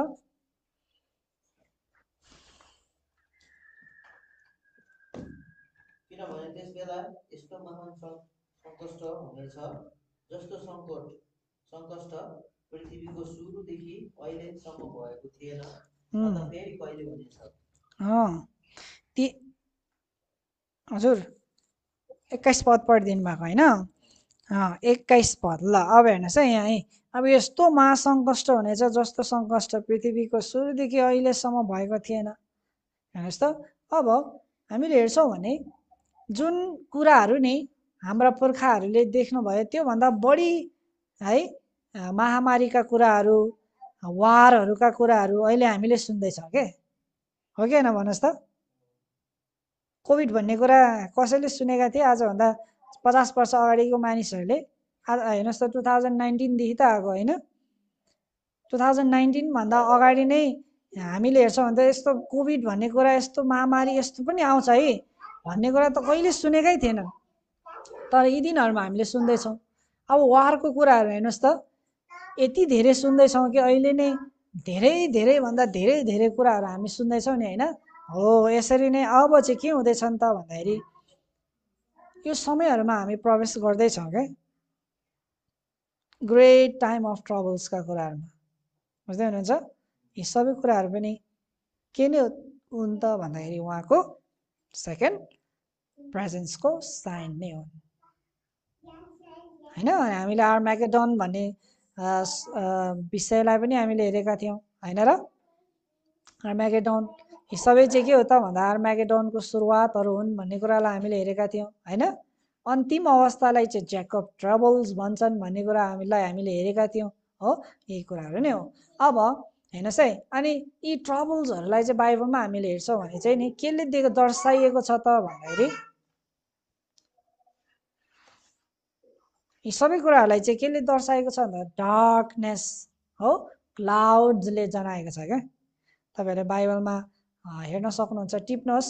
किनभने त्यस बेला यस्तो महान सङ्- सङ्कष्ट हुनेछ जस्तो सङ्कट सङ्कष्ट पृथ्वीको सुरुदेखि अहिलेसम्म भएको थिएन। फेरि कहिले हुनेछ? ती हजुर एक्काइस पद पढिदिनु भएको होइन? एक्काइस पद। ल अब हेर्नुहोस् है यहाँ है। अब यस्तो महासङ्कष्ट हुनेछ जस्तो सङ्कष्ट पृथ्वीको सुरुदेखि अहिलेसम्म भएको थिएन। हेर्नुहोस् त अब हामीले हेर्छौँ भने जुन कुराहरू नि हाम्रा पुर्खाहरूले देख्नुभयो त्योभन्दा बढी है महामारीका कुराहरू वारहरूका कुराहरू अहिले हामीले सुन्दैछौँ के? हो कि होइन भन्नुहोस् त? कोभिड भन्ने कुरा कसैले सुनेका थिए? आजभन्दा पचास वर्ष अगाडिको मानिसहरूले हेर्नुहोस् त टु थाउजन्ड नाइन्टिनदेखि त आएको होइन? टु थाउजन्ड नाइन्टिनभन्दा अगाडि नै हामीले हेर्छौँ भने त यस्तो कोभिड भन्ने कुरा यस्तो महामारी यस्तो पनि आउँछ है। भन्ने कुरा त कहिले सुनेकै थिएन तर यी दिनहरूमा हामीले सुन्दैछौँ। अब वारको कुराहरू हेर्नुहोस् त। यति धेरै सुन्दैछौँ कि अहिले नै धेरै धेरैभन्दा धेरै धेरै कुराहरू हामी सुन्दैछौँ नि होइन? हो यसरी नै अब चाहिँ के हुँदैछ नि त भन्दाखेरि यो समयहरूमा हामी प्रवेश गर्दैछौँ क्या ग्रेट टाइम अफ ट्रबल्सका कुराहरूमा। बुझ्दै हुनुहुन्छ? यी सबै कुराहरू पनि के नै हुन् त भन्दाखेरि उहाँको सेकेन्ड प्रेजेन्सको साइन नै हो होइन? हामीले आर्म्याकेडन भन्ने अ, स- अ, विषयलाई पनि हामीले हेरेका थियौँ। होइन र? आर्म्याकेडन यी सबै चाहिँ के हो त भन्दा आर्म्याकेडनको सुरुवातहरू हुन् भन्ने कुरालाई हामीले हेरेका थियौँ होइन? अन्तिम अवस्थालाई चाहिँ ज्याकअप ट्रबल्स भन्छन् भन्ने कुरा हामीलाई हामीले हेरेका थियौँ हो? यही कुराहरू नै हो। अब हेर्नुहोस् है अनि यी ट्रबल्सहरूलाई चाहिँ बाइबलमा हामीले हेर्छौँ भने चाहिँ नि केले दिएको दर्शाइएको छ त भन्दाखेरि यी सबै कुराहरूलाई चाहिँ केले दर्शाएको छ भन्दा डार्कनेस हो? क्लाउड्सले जनाएको छ क्या। तपाईँहरूले बाइबलमा हेर्न सक्नुहुन्छ। टिप्नुहोस्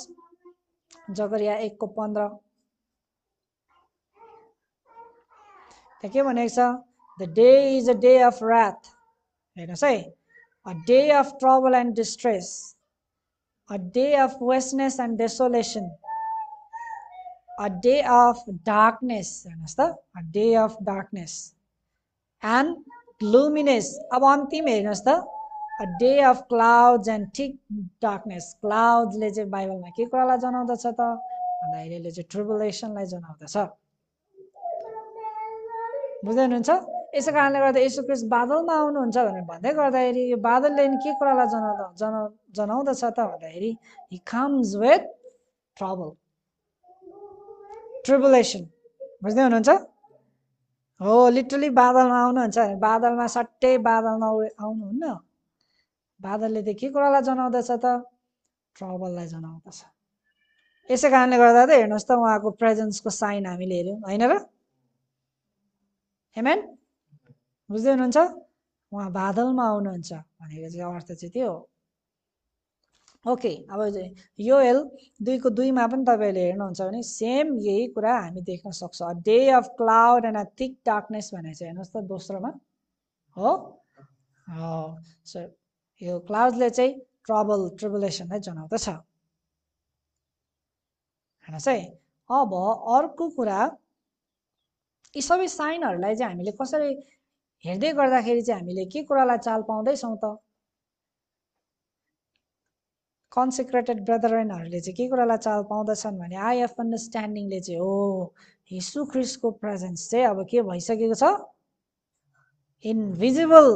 जगरिया एकको पन्ध्र। त्यहाँ के भनेको छ? The day is a day of wrath. हेर्नुहोस् है। A day of trouble and distress. A day of wasteness and desolation. A day of darkness. हेर्नुहोस् त। A day of darkness. And gloominess. अब अन्तिम हेर्नुहोस् त। A day of clouds and thick darkness क्लाउड्सले चाहिँ बाइबलमा के कुरालाई जनाउँदछ त? भन्दाखेरि चाहिँ ट्रिबुलेसनलाई जनाउँदछ। बुझ्दै हुनुहुन्छ यसै कारणले गर्दा यसो क्रिस्ट बादलमा आउनुहुन्छ भनेर भन्दै गर्दाखेरि यो बादलले के कुरालाई जनाउँदा जना जनाउँदछ त? भन्दाखेरि he comes with trouble tribulation बुझ्दै हुनुहुन्छ हो लिटरली बादलमा आउनुहुन्छ। भने बादलमा सट्टै बादलमा आउनुहुन्न बादलले त के कुरालाई जनाउँदछ त? ट्रबललाई जनाउँदछ। यसै कारणले गर्दा त हेर्नुहोस् त उहाँको प्रेजेन्सको साइन हामीले हेऱ्यौँ होइन र? हेमेन बुझ्दै हुनुहुन्छ? उहाँ बादलमा आउनुहुन्छ भनेको चाहिँ अर्थ चाहिँ त्यो ओके अब यो एल दुईको दुईमा पनि तपाईँहरूले हेर्नुहुन्छ भने सेम यही कुरा हामी देख्न सक्छौँ। Day of cloud and a thick darkness भनेको चाहिँ हेर्नुहोस् त दोस्रोमा हो। सो यो क्लाउडले चाहिँ ट्रबल ट्रिबुलेसनलाई जनाउँदछ। हेर्नुहोस् है अब अर्को कुरा यी सबै साइनहरूलाई चाहिँ हामीले कसरी हेर्दै गर्दाखेरि चाहिँ हामीले के कुरालाई चाल पाउँदैछौँ त? कन्सिक्रेटेड ब्रदरनहरूले चाहिँ के कुरालाई चाल पाउँदछन् भने आई एफ अन्डरस्ट्यान्डिङले चाहिँ हो यीशु ख्रिस्टको प्रेजेन्स चाहिँ अब के भइसकेको छ? इन्भिजिबल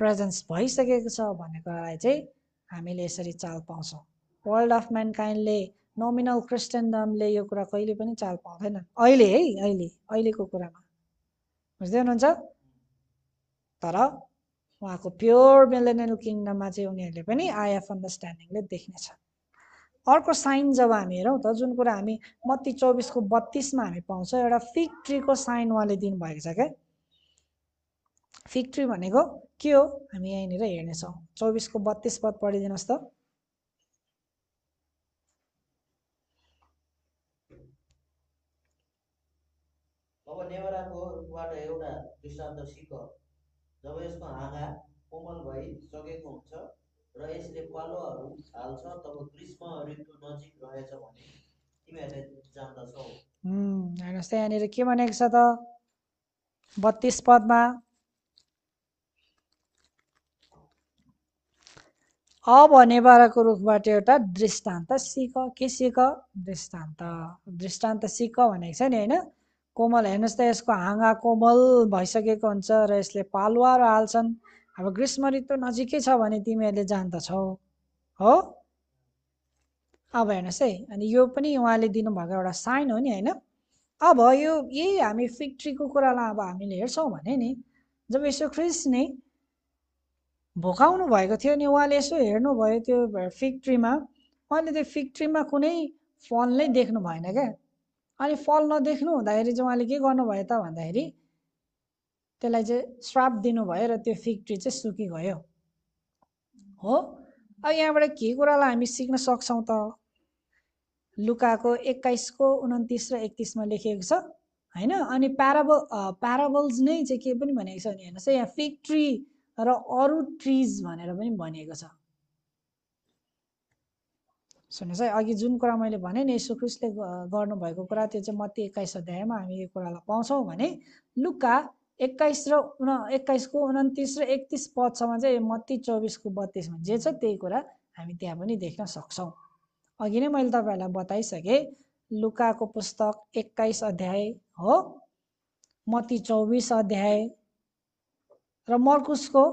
प्रेजेन्स भइसकेको छ भन्ने कुरालाई चाहिँ हामीले यसरी चाल पाउँछौँ। वर्ल्ड अफ म्यानकाइन्डले नोमिनल क्रिस्चियनडमले यो कुरा कहिले पनि चाल पाउँदैन। अहिले है अहिले अहिलेको कुरामा। बुझ्दै हुनुहुन्छ? तर उहाँको प्योर मिलेनियल किङडममा चाहिँ उनीहरूले पनि आइएफ अन्डरस्ट्यान्डिङले देख्नेछ अर्को साइन जब हामी हेरौँ त जुन कुरा हामी मत्ती चौबिसको बत्तिसमा हामी पाउँछौँ एउटा फिग ट्रीको साइन उहाँले दिनुभएको छ क्या? फिग ट्री भनेको के हो हामी यहीँनिर हेर्नेछौँ। चौबिसको बत्तिस पद पढिदिनुहोस् त। अब नेवराको रुखबाट एउटा दृष्टान्त सिक। जब यसको हाँगा कोमल भइसकेको हुन्छ र यसले पालुवाहरू हाल्छ तब ग्रीष्म ऋतु नजिक रहेछ भने तिमीहरूले जान्दछौ। हेर्नुहोस् त यहाँनिर के भनेको छ त? बत्तिस पदमा अब नेवाराको रुखबाट एउटा दृष्टान्त सिक। के सिक? दृष्टान्त। दृष्टान्त सिक भनेको छ नि होइन? कोमल हेर्नुहोस् त यसको हाँगा कोमल भइसकेको हुन्छ र यसले पालुवाहरू हाल्छन्। अब ग्रीष्म ऋतु नजिकै छ भने तिमीहरूले जान्दछौ। हो? अब हेर्नुहोस् है अनि यो पनि उहाँले दिनुभएको एउटा साइन हो नि होइन? अब यो यही हामी फिक्ट्रीको कुरालाई अब हामीले हेर्छौँ भने नि जब यसो ख्रिस नि भोकाउनु भएको थियो नि उहाँले यसो हेर्नुभयो त्यो फिक्ट्रीमा उहाँले त्यो फिक्ट्रीमा कुनै फल नै देख्नु भएन क्या। अनि फल नदेख्नु हुँदाखेरि चाहिँ उहाँले के गर्नुभयो त भन्दाखेरि त्यसलाई चाहिँ श्राप दिनुभयो र त्यो फिक्ट्री चाहिँ सुकिगयो। हो? अब यहाँबाट के कुरालाई हामी सिक्न सक्छौँ त? लुकाको एक्काइसको उन्तिस र एकतिसमा लेखिएको छ होइन? अनि प्याराबल प्याराबल्स नै चाहिँ के पनि भनेको छ भने हेर्नुहोस् है यहाँ फिग ट्री र अरू ट्रिज भनेर पनि भनिएको छ। सुन्नुहोस् है अघि जुन कुरा मैले भने नि यसो क्रिस्टले गर्नुभएको कुरा त्यो चाहिँ मत्ती एक्काइस अध्यायमा हामी यो कुरालाई पाउँछौँ भने लुका एक्काइस र उन एक्काइसको उन्तिस र एकतिस पदसम्म चाहिँ मत्ती चौबिसको बत्तिसमा जे छ त्यही कुरा हामी त्यहाँ पनि देख्न सक्छौँ। अघि नै मैले तपाईँहरूलाई बताइसकेँ लुकाको पुस्तक एक्काइस अध्याय हो मत्ती चौबिस अध्याय र मर्कुसको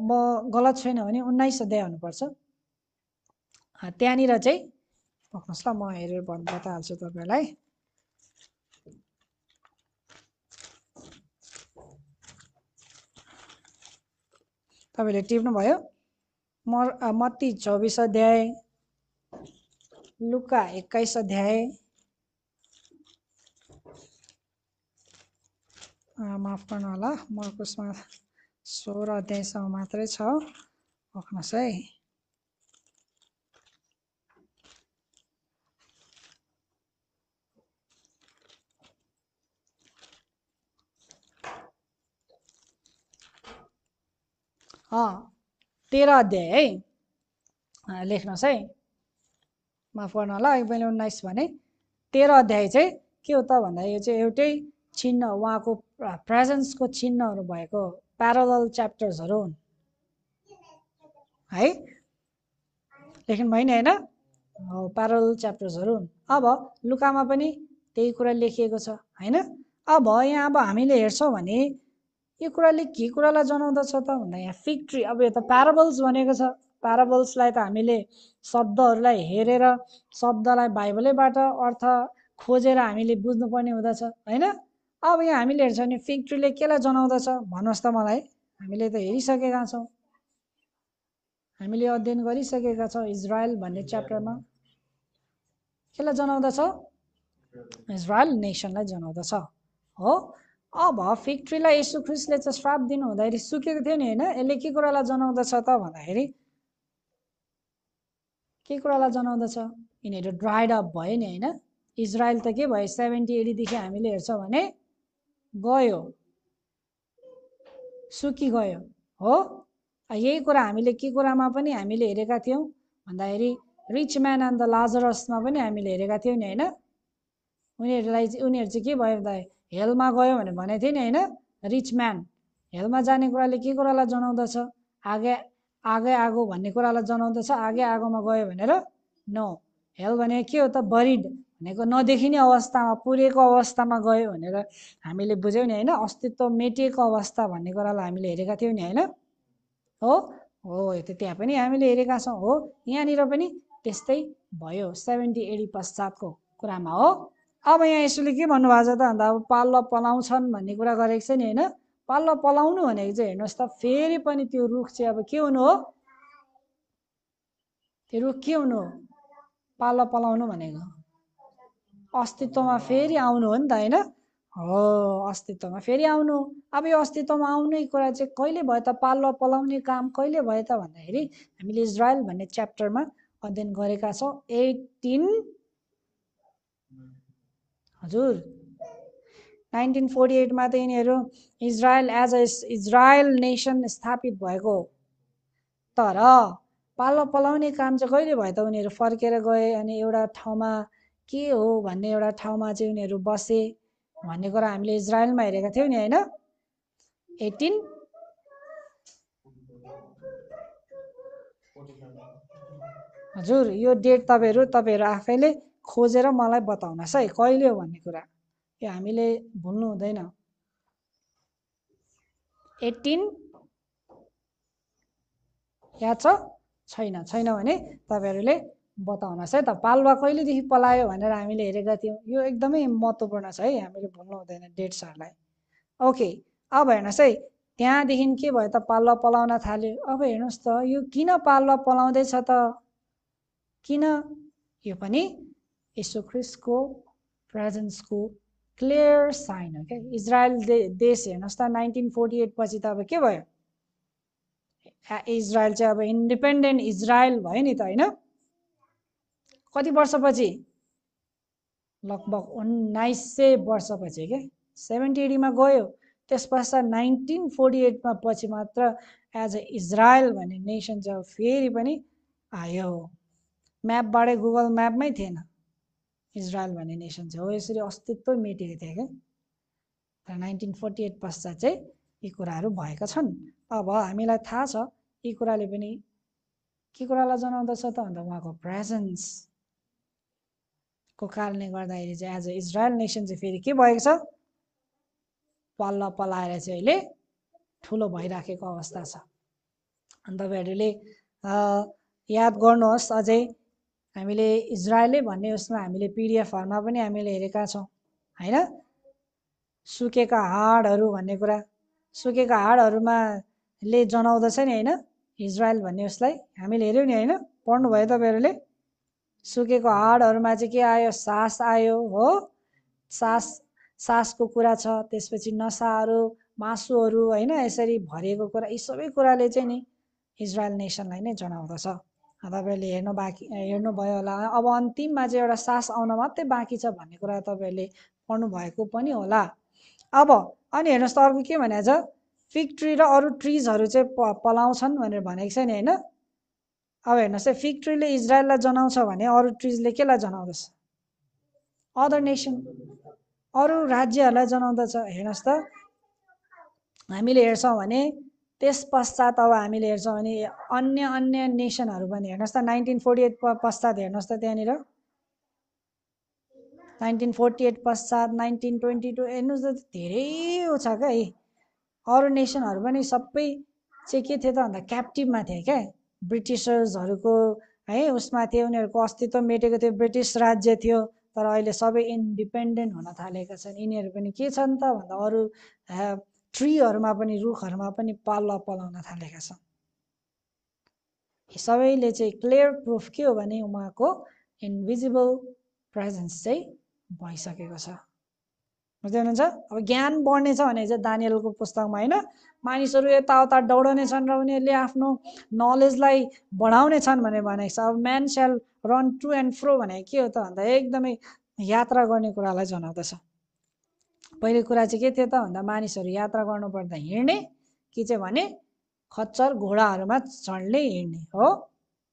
म गलत छैन भने उन्नाइस अध्याय हुनुपर्छ। त्यहाँनिर चाहिँ पक्नुहोस् ल म हेरेर भन् बताइहाल्छु तपाईँलाई। तपाईँले टिप्नुभयो मर मत्ती चौबिस अध्याय लुका एक्काइस अध्याय माफ गर्नु होला। मर्कुसमा सोह्र अध्यायसम्म मात्रै छ। पक्नुहोस् है। तेह्र अध्याय है। लेख्नुहोस् है। माफ गर्नु होला। मैले उन्नाइस भने तेह्र अध्याय चाहिँ के हो त भन्दा यो चाहिँ एउटै चिन्ह उहाँको प्रेजेन्सको चिन्हहरू भएको प्यारल च्याप्टर्सहरू हुन्। है? लेख्नु भयो नि होइन? प्यारल च्याप्टर्सहरू हुन्। अब लुकामा पनि त्यही कुरा लेखिएको छ होइन? अब यहाँ अब हामीले हेर्छौँ भने यो कुराले के कुरालाई जनाउँदछ त? भन्दा यहाँ फिक्ट्री अब यो त प्याराबल्स भनेको छ। प्याराबल्सलाई त हामीले शब्दहरूलाई हेरेर शब्दलाई बाइबलैबाट अर्थ खोजेर हामीले बुझ्नुपर्ने हुँदछ होइन? अब यहाँ हामीले हेर्छौँ भने फिक्ट्रीले केलाई जनाउँदछ? भन्नुहोस् त मलाई। हामीले त हेरिसकेका छौँ। हामीले अध्ययन गरिसकेका छौँ इजरायल भन्ने च्याप्टरमा। केलाई जनाउँदछ? इजरायल नेसनलाई जनाउँदछ। हो? अब फिक्ट्रीलाई यसु ख्रिस्टले चाहिँ श्राप दिनु हुँदाखेरि सुकेको थियो नि होइन? यसले के कुरालाई जनाउँदछ त भन्दाखेरि? के कुरालाई जनाउँदछ? यिनीहरू ड्राइड अप भयो नि होइन? इजरायल त के भयो? सेभेन्टी एडीदेखि हामीले हेर्छौँ भने गयो। सुकी गयो। हो? यही कुरा हामीले के कुरामा पनि हामीले हेरेका थियौँ। भन्दाखेरि रिच म्यान एन्ड द लाजरसमा पनि हामीले हेरेका थियौँ नि होइन? उनीहरूलाई चाहिँ उनीहरू चाहिँ के भयो भन्दा हेलमा गयो भनेर भनेको थियो नि होइन? रिच म्यान हेलमा जाने कुराले के कुरालाई जनाउँदछ? आगे आगे आगो भन्ने कुरालाई जनाउँदछ? आगे आगोमा गयो भनेर? नो हेल भनेको के हो त? बरिड भनेको नदेखिने अवस्थामा पुरेको अवस्थामा गयो भनेर हामीले बुझ्यौँ नि होइन? अस्तित्व मेटिएको अवस्था भन्ने कुरालाई हामीले हेरेका थियौँ नि होइन? हो? हो त्यो त्यहाँ पनि हामीले हेरेका छौँ। हो? यहाँनिर पनि त्यस्तै भयो सेभेन्टी एडी पश्चातको कुरामा हो। अब यहाँ यसोले के भन्नुभएको छ त? अन्त अब पाल्लो पलाउँछन् भन्ने कुरा गरेको छ नि होइन? पाल्लो पलाउनु भनेको चाहिँ हेर्नुहोस् त फेरि पनि त्यो रुख चाहिँ अब के हुनु हो? त्यो रुख के हुनु हो? पाल्लो पलाउनु भनेको। अस्तित्वमा फेरि आउनु हो नि त होइन? हो अस्तित्वमा फेरि आउनु अब यो अस्तित्वमा आउने कुरा चाहिँ कहिले भयो त? पाल्लो पलाउने काम कहिले भयो त? भन्दाखेरि हामीले इजरायल भन्ने च्याप्टरमा अध्ययन गरेका छौँ एटिन हजुर नाइन्टिन फोर्टी एटमा त यिनीहरू Israel as a Israel nation स्थापित भएको। तर पालो पलाउने काम चाहिँ कहिले भयो त? उनीहरू फर्केर गए अनि एउटा ठाउँमा के हो भन्ने एउटा ठाउँमा चाहिँ उनीहरू बसे भन्ने कुरा हामीले इजरायलमा हेरेका थियौँ नि होइन? एटिन हजुर यो डेट तपाईँहरू तपाईँहरू आफैले खोजेर मलाई बताउनुहोस् है कहिले हो भन्ने कुरा। यो हामीले भुल्नु हुँदैन। एट्टिन याद छ? छैन छैन भने तपाईँहरूले बताउनुहोस् है। त पालुवा कहिलेदेखि पलायो भनेर हामीले हेरेका थियौँ। यो एकदमै महत्त्वपूर्ण छ है हामीले भुल्नु हुँदैन डेट्सहरूलाई ओके अब हेर्नुहोस् है त्यहाँदेखि के भयो त? पालुवा पलाउन थाल्यो। अब हेर्नुहोस् त यो किन पालुवा पलाउँदैछ त? किन? यो पनि यसो ख्रिस्टको प्रेजेन्सको क्लियर साइन हो क्या? इजरायल दे देश हेर्नुहोस् त नाइन्टिन फोर्टी एट पछि त अब के भयो? इजरायल चाहिँ अब इन्डिपेन्डेन्ट इजरायल भयो नि त होइन? कति वर्षपछि? लगभग उन्नाइस सय वर्षपछि क्या सेभेन्टी एडीमा गयो। त्यस पश्चात नाइन्टिन फोर्टी एटमा पछि मात्र एज अ इजरायल भन्ने नेसन चाहिँ फेरि पनि आयो। म्यापबाटै गुगल म्यापमै थिएन। इजरायल भन्ने नेसन चाहिँ हो यसरी अस्तित्व मेटेको थियो क्या। तर नाइन्टिन फोर्टी एट पश्चात चाहिँ यी कुराहरू भएका छन्। अब हामीलाई थाहा छ यी कुराले पनि के कुरालाई जनाउँदछ त? भन्दा उहाँको प्रेजेन्स को कारणले गर्दाखेरि चाहिँ अ इजरायल नेसन चाहिँ फेरि के भएको छ? पल्ल पलाएर चाहिँ अहिले ठुलो भइराखेको अवस्था छ। अनि तपाईँहरूले याद गर्नुहोस् अझै हामीले इजरायलै भन्ने उसमा हामीले पिडिएफहरूमा पनि हामीले हेरेका छौँ होइन? सुकेका हाडहरू भन्ने कुरा। सुकेका हाडहरूमा ले जनाउँदछ नि होइन? इजरायल भन्ने उसलाई हामीले हेऱ्यौँ नि होइन? पढ्नुभयो तपाईँहरूले? सुकेको हाडहरूमा चाहिँ के आयो? सास आयो हो? सास सासको कुरा छ त्यसपछि नसाहरू मासुहरू होइन? यसरी भरिएको कुरा यी सबै कुराले चाहिँ नि इजरायल नेसनलाई नै जनाउँदछ। तपाईँहरूले हेर्नु बाँकी हेर्नुभयो होला। अब अन्तिममा चाहिँ एउटा सास आउन मात्रै बाँकी छ भन्ने कुरा तपाईँहरूले पढ्नुभएको पनि होला। अब अनि हेर्नुहोस् त अर्को के भनेको छ? फिग ट्री र अरू ट्रिजहरू चाहिँ प पलाउँछन् भनेर भनेको छ नि होइन? अब हेर्नुहोस् है फिग ट्रीले इजरायललाई जनाउँछ भने अरू ट्रिजले केलाई जनाउँदछ? अदर नेसन अरू राज्यहरूलाई जनाउँदछ। हेर्नुहोस् त हामीले हेर्छौँ भने त्यस पश्चात अब हामीले हेर्छौँ भने अन्य अन्य नेसनहरू पनि हेर्नुहोस् त नाइन्टिन फोर्टी एट पश्चात हेर्नुहोस् त त्यहाँनिर। नाइन्टिन फोर्टी एट पश्चात नाइन्टिन ट्वेन्टी टू हेर्नुहोस् त धेरै छ क्या अरू नेसनहरू पनि सबै चाहिँ के थियो त भन्दा क्याप्टिभमा थिए क्या। ब्रिटिसर्सहरूको है उसमा थियो उनीहरूको अस्तित्व मेटेको थियो ब्रिटिस राज्य थियो तर अहिले सबै इन्डिपेन्डेन्ट हुन थालेका छन्। यिनीहरू पनि के छन् त भन्दा अरू ट्रीहरूमा पनि रुखहरूमा पनि पाल्ला पलाउन थालेका छन्। सबैले चाहिँ क्लियर प्रुफ के हो भने उहाँको इन्भिजिबल प्रेजेन्स चाहिँ भइसकेको छ। बुझ्दै हुनुहुन्छ अब ज्ञान बढ्नेछ भने चाहिँ दानियलको पुस्तकमा होइन मानिसहरू यताउता दौडने छन् र उनीहरूले आफ्नो नलेजलाई बढाउने छन् भनेर भनेको छ। अब many shall run to and fro भनेको के हो त भन्दा एकदमै यात्रा गर्ने कुरालाई जनाउँदछ। पहिलो कुरा चाहिँ के थियो त भन्दा मानिसहरू यात्रा गर्नुपर्दा हिँड्ने कि चाहिँ भने खच्चर घोडाहरूमा चढ्ने हिँड्ने हो।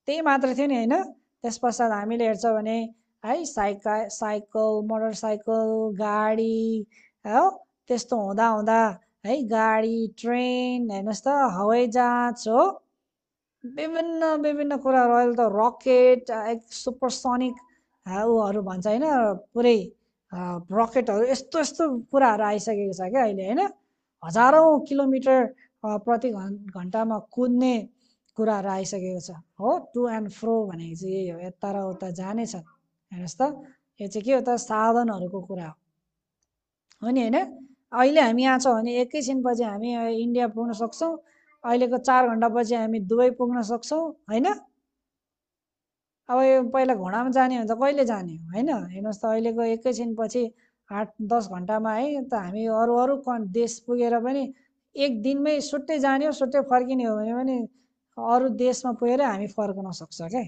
त्यही मात्र थियो नि होइन। त्यस पश्चात हामीले हेर्छौँ भने है साइका साइकल मोटरसाइकल गाडी हो त्यस्तो हुँदा हुँदा है गाडी ट्रेन हेर्नुहोस् त हवाईजहाज हो विभिन्न विभिन्न कुराहरू अहिले त रकेट एक सुपरसोनिक ऊहरू भन्छ होइन पुरै रकेटहरू यस्तो यस्तो कुराहरू आइसकेको छ क्या अहिले होइन? हजारौँ किलोमिटर प्रति घन् घन्टामा कुद्ने कुराहरू आइसकेको छ हो टु एन्ड फ्रो भनेको चाहिँ यही हो यता र उता जानेछन्। हेर्नुहोस् त यो चाहिँ के हो त? साधनहरूको कुरा हो। हो नि होइन? अहिले हामी यहाँ छौँ भने एकैछिनपछि हामी इन्डिया पुग्न सक्छौँ। अहिलेको चार घन्टापछि हामी दुबई पुग्न सक्छौँ होइन? अब यो पहिला घोडामा जाने हो त कहिले जाने हो होइन? हेर्नुहोस् त अहिलेको एकैछिनपछि आठ दस घन्टामा है त हामी अरू अरू देश पुगेर पनि एक दिनमै सुट्टै जाने हो सुट्टै फर्किने हो भने पनि अरू देशमा पुगेर हामी फर्कन सक्छ क्या?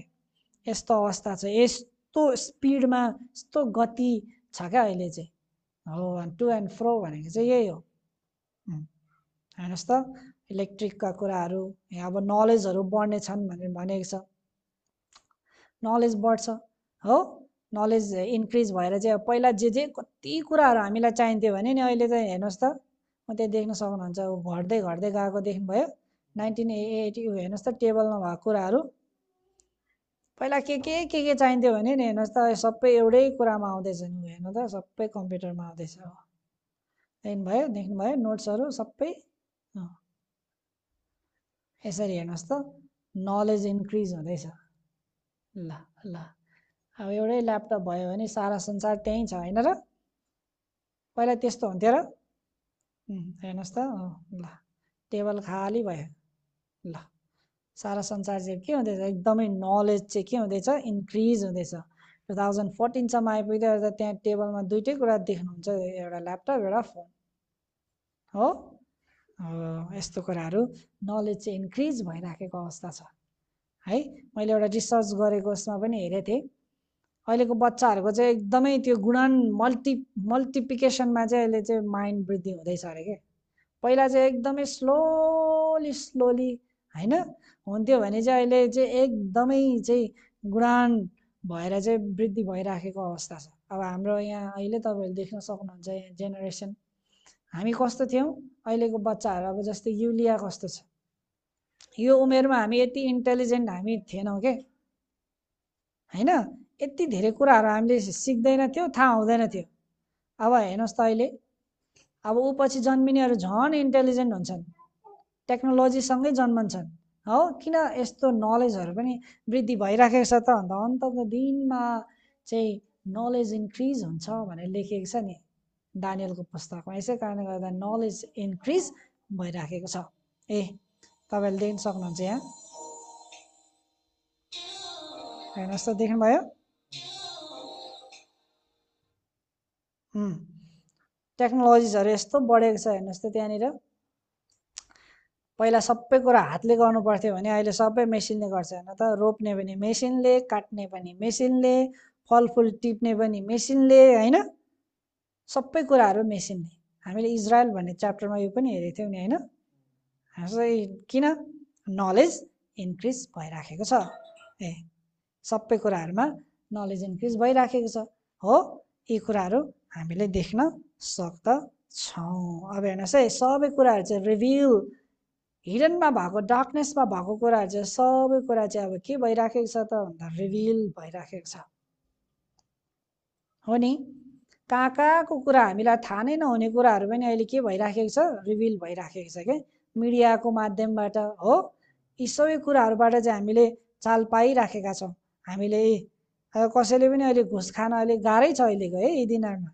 यस्तो अवस्था छ। यस्तो स्पिडमा यस्तो गति छ क्या अहिले चाहिँ? हो टु एन्ड फ्रो भनेको चाहिँ यही हो। हेर्नुहोस् त इलेक्ट्रिकका कुराहरू यहाँ अब नलेजहरू बढ्ने छन् भनेर भनेको छ। नलेज बढ्छ हो? नलेज इन्क्रिज भएर चाहिँ अब पहिला जे जे कति कुराहरू हामीलाई चाहिन्थ्यो भने नि अहिले चाहिँ हेर्नुहोस् त म त्यहाँ देख्न सक्नुहुन्छ। घट्दै घट्दै गएको देख्नुभयो। नाइन्टिन एटी हेर्नुहोस् त टेबलमा भएको कुराहरू। पहिला के के के के चाहिन्थ्यो भने नि हेर्नुहोस् त सबै एउटै कुरामा आउँदैछ नि हेर्नु त सबै कम्प्युटरमा आउँदैछ अब देख्नुभयो देख्नुभयो नोट्सहरू सबै। यसरी हेर्नुहोस् त नलेज इन्क्रिज हुँदैछ। ल ल। अब एउटै ल्यापटप भयो भने सारा संसार त्यहीँ छ होइन र? पहिला त्यस्तो हुन्थ्यो र? हेर्नुहोस् त ल। टेबल खाली भयो। ल। सारा संसार चाहिँ के हुँदैछ? एकदमै नलेज चाहिँ के हुँदैछ? इन्क्रिज हुँदैछ। टु थाउजन्ड फोर्टिनसम्म आइपुग्दा त त्यहाँ टेबलमा दुइटै कुरा देख्नुहुन्छ एउटा ल्यापटप एउटा फोन हो? यस्तो कुराहरू नलेज चाहिँ इन्क्रिज भइराखेको अवस्था छ। है? मैले एउटा रिसर्च गरेको उसमा पनि हेरेको थिएँ। अहिलेको बच्चाहरूको चाहिँ एकदमै त्यो गुणन मल्टी मल्टिप्लिकेसनमा चाहिँ अहिले चाहिँ माइन्ड वृद्धि हुँदैछ अरे के? पहिला चाहिँ एकदमै स्लोली स्लोली होइन? हुन्थ्यो भने चाहिँ अहिले चाहिँ एकदमै चाहिँ गुणान भएर चाहिँ वृद्धि भइराखेको अवस्था छ। अब हाम्रो यहाँ अहिले तपाईँहरूले देख्न सक्नुहुन्छ यहाँ जेनेरेसन। हामी कस्तो थियौँ? अहिलेको बच्चाहरू अब जस्तै युलिया कस्तो छ? यो उमेरमा हामी यति इन्टेलिजेन्ट हामी थिएनौँ के? होइन? यति धेरै कुराहरू हामीले सिक्दैन थियौँ थाहा हुँदैन थियो। अब हेर्नुहोस् त अहिले। अब ऊ पछि जन्मिनेहरू झन् इन्टेलिजेन्ट हुन्छन्। टेक्नोलोजीसँगै जन्मन्छन्। हो? किन यस्तो नलेजहरू पनि वृद्धि भइराखेको छ त? अन्त अन्तको दिनमा चाहिँ नलेज इन्क्रिज हुन्छ भनेर लेखिएको छ नि दानियलको पुस्तकमा। यसै कारणले गर्दा नलेज इन्क्रिज भइराखेको छ। ए तपाईँहरूले देख्न सक्नुहुन्छ यहाँ। हेर्नुहोस् त देख्नुभयो? टेक्नोलोजिसहरू यस्तो बढेको छ हेर्नुहोस् त त्यहाँनिर। पहिला सबै कुरा हातले गर्नु पर्थ्यो भने अहिले सबै मेसिनले गर्छ हेर्न त? रोप्ने पनि मेसिनले काट्ने पनि मेसिनले फलफुल टिप्ने पनि मेसिनले होइन? सबै कुराहरू मेसिनले। हामीले इजरायल भन्ने च्याप्टरमा यो पनि हेरेको थियौँ नि होइन? किन? नलेज इन्क्रिज भइराखेको छ। ए सबै कुराहरूमा नलेज इन्क्रिज भइराखेको छ। हो यी कुराहरू हामीले देख्न सक्दछौँ। अब हेर्नुहोस् है सबै कुराहरू चाहिँ रिभिल हिडनमा भएको डार्कनेसमा भएको कुराहरू चाहिँ सबै कुरा चाहिँ अब के भइराखेको छ त भन्दा रिभिल भइराखेको छ। हो नि? कहाँ कहाँको कुरा हामीलाई थाहा नै नहुने कुराहरू पनि अहिले के भइराखेको छ? रिभिल भइराखेको छ क्या मिडियाको माध्यमबाट हो? यी सबै कुराहरूबाट चाहिँ हामीले चाल पाइराखेका छौँ। हामीले कसैले पनि अहिले घुस खान अहिले गाह्रै छ अहिलेको है यी दिनहरूमा।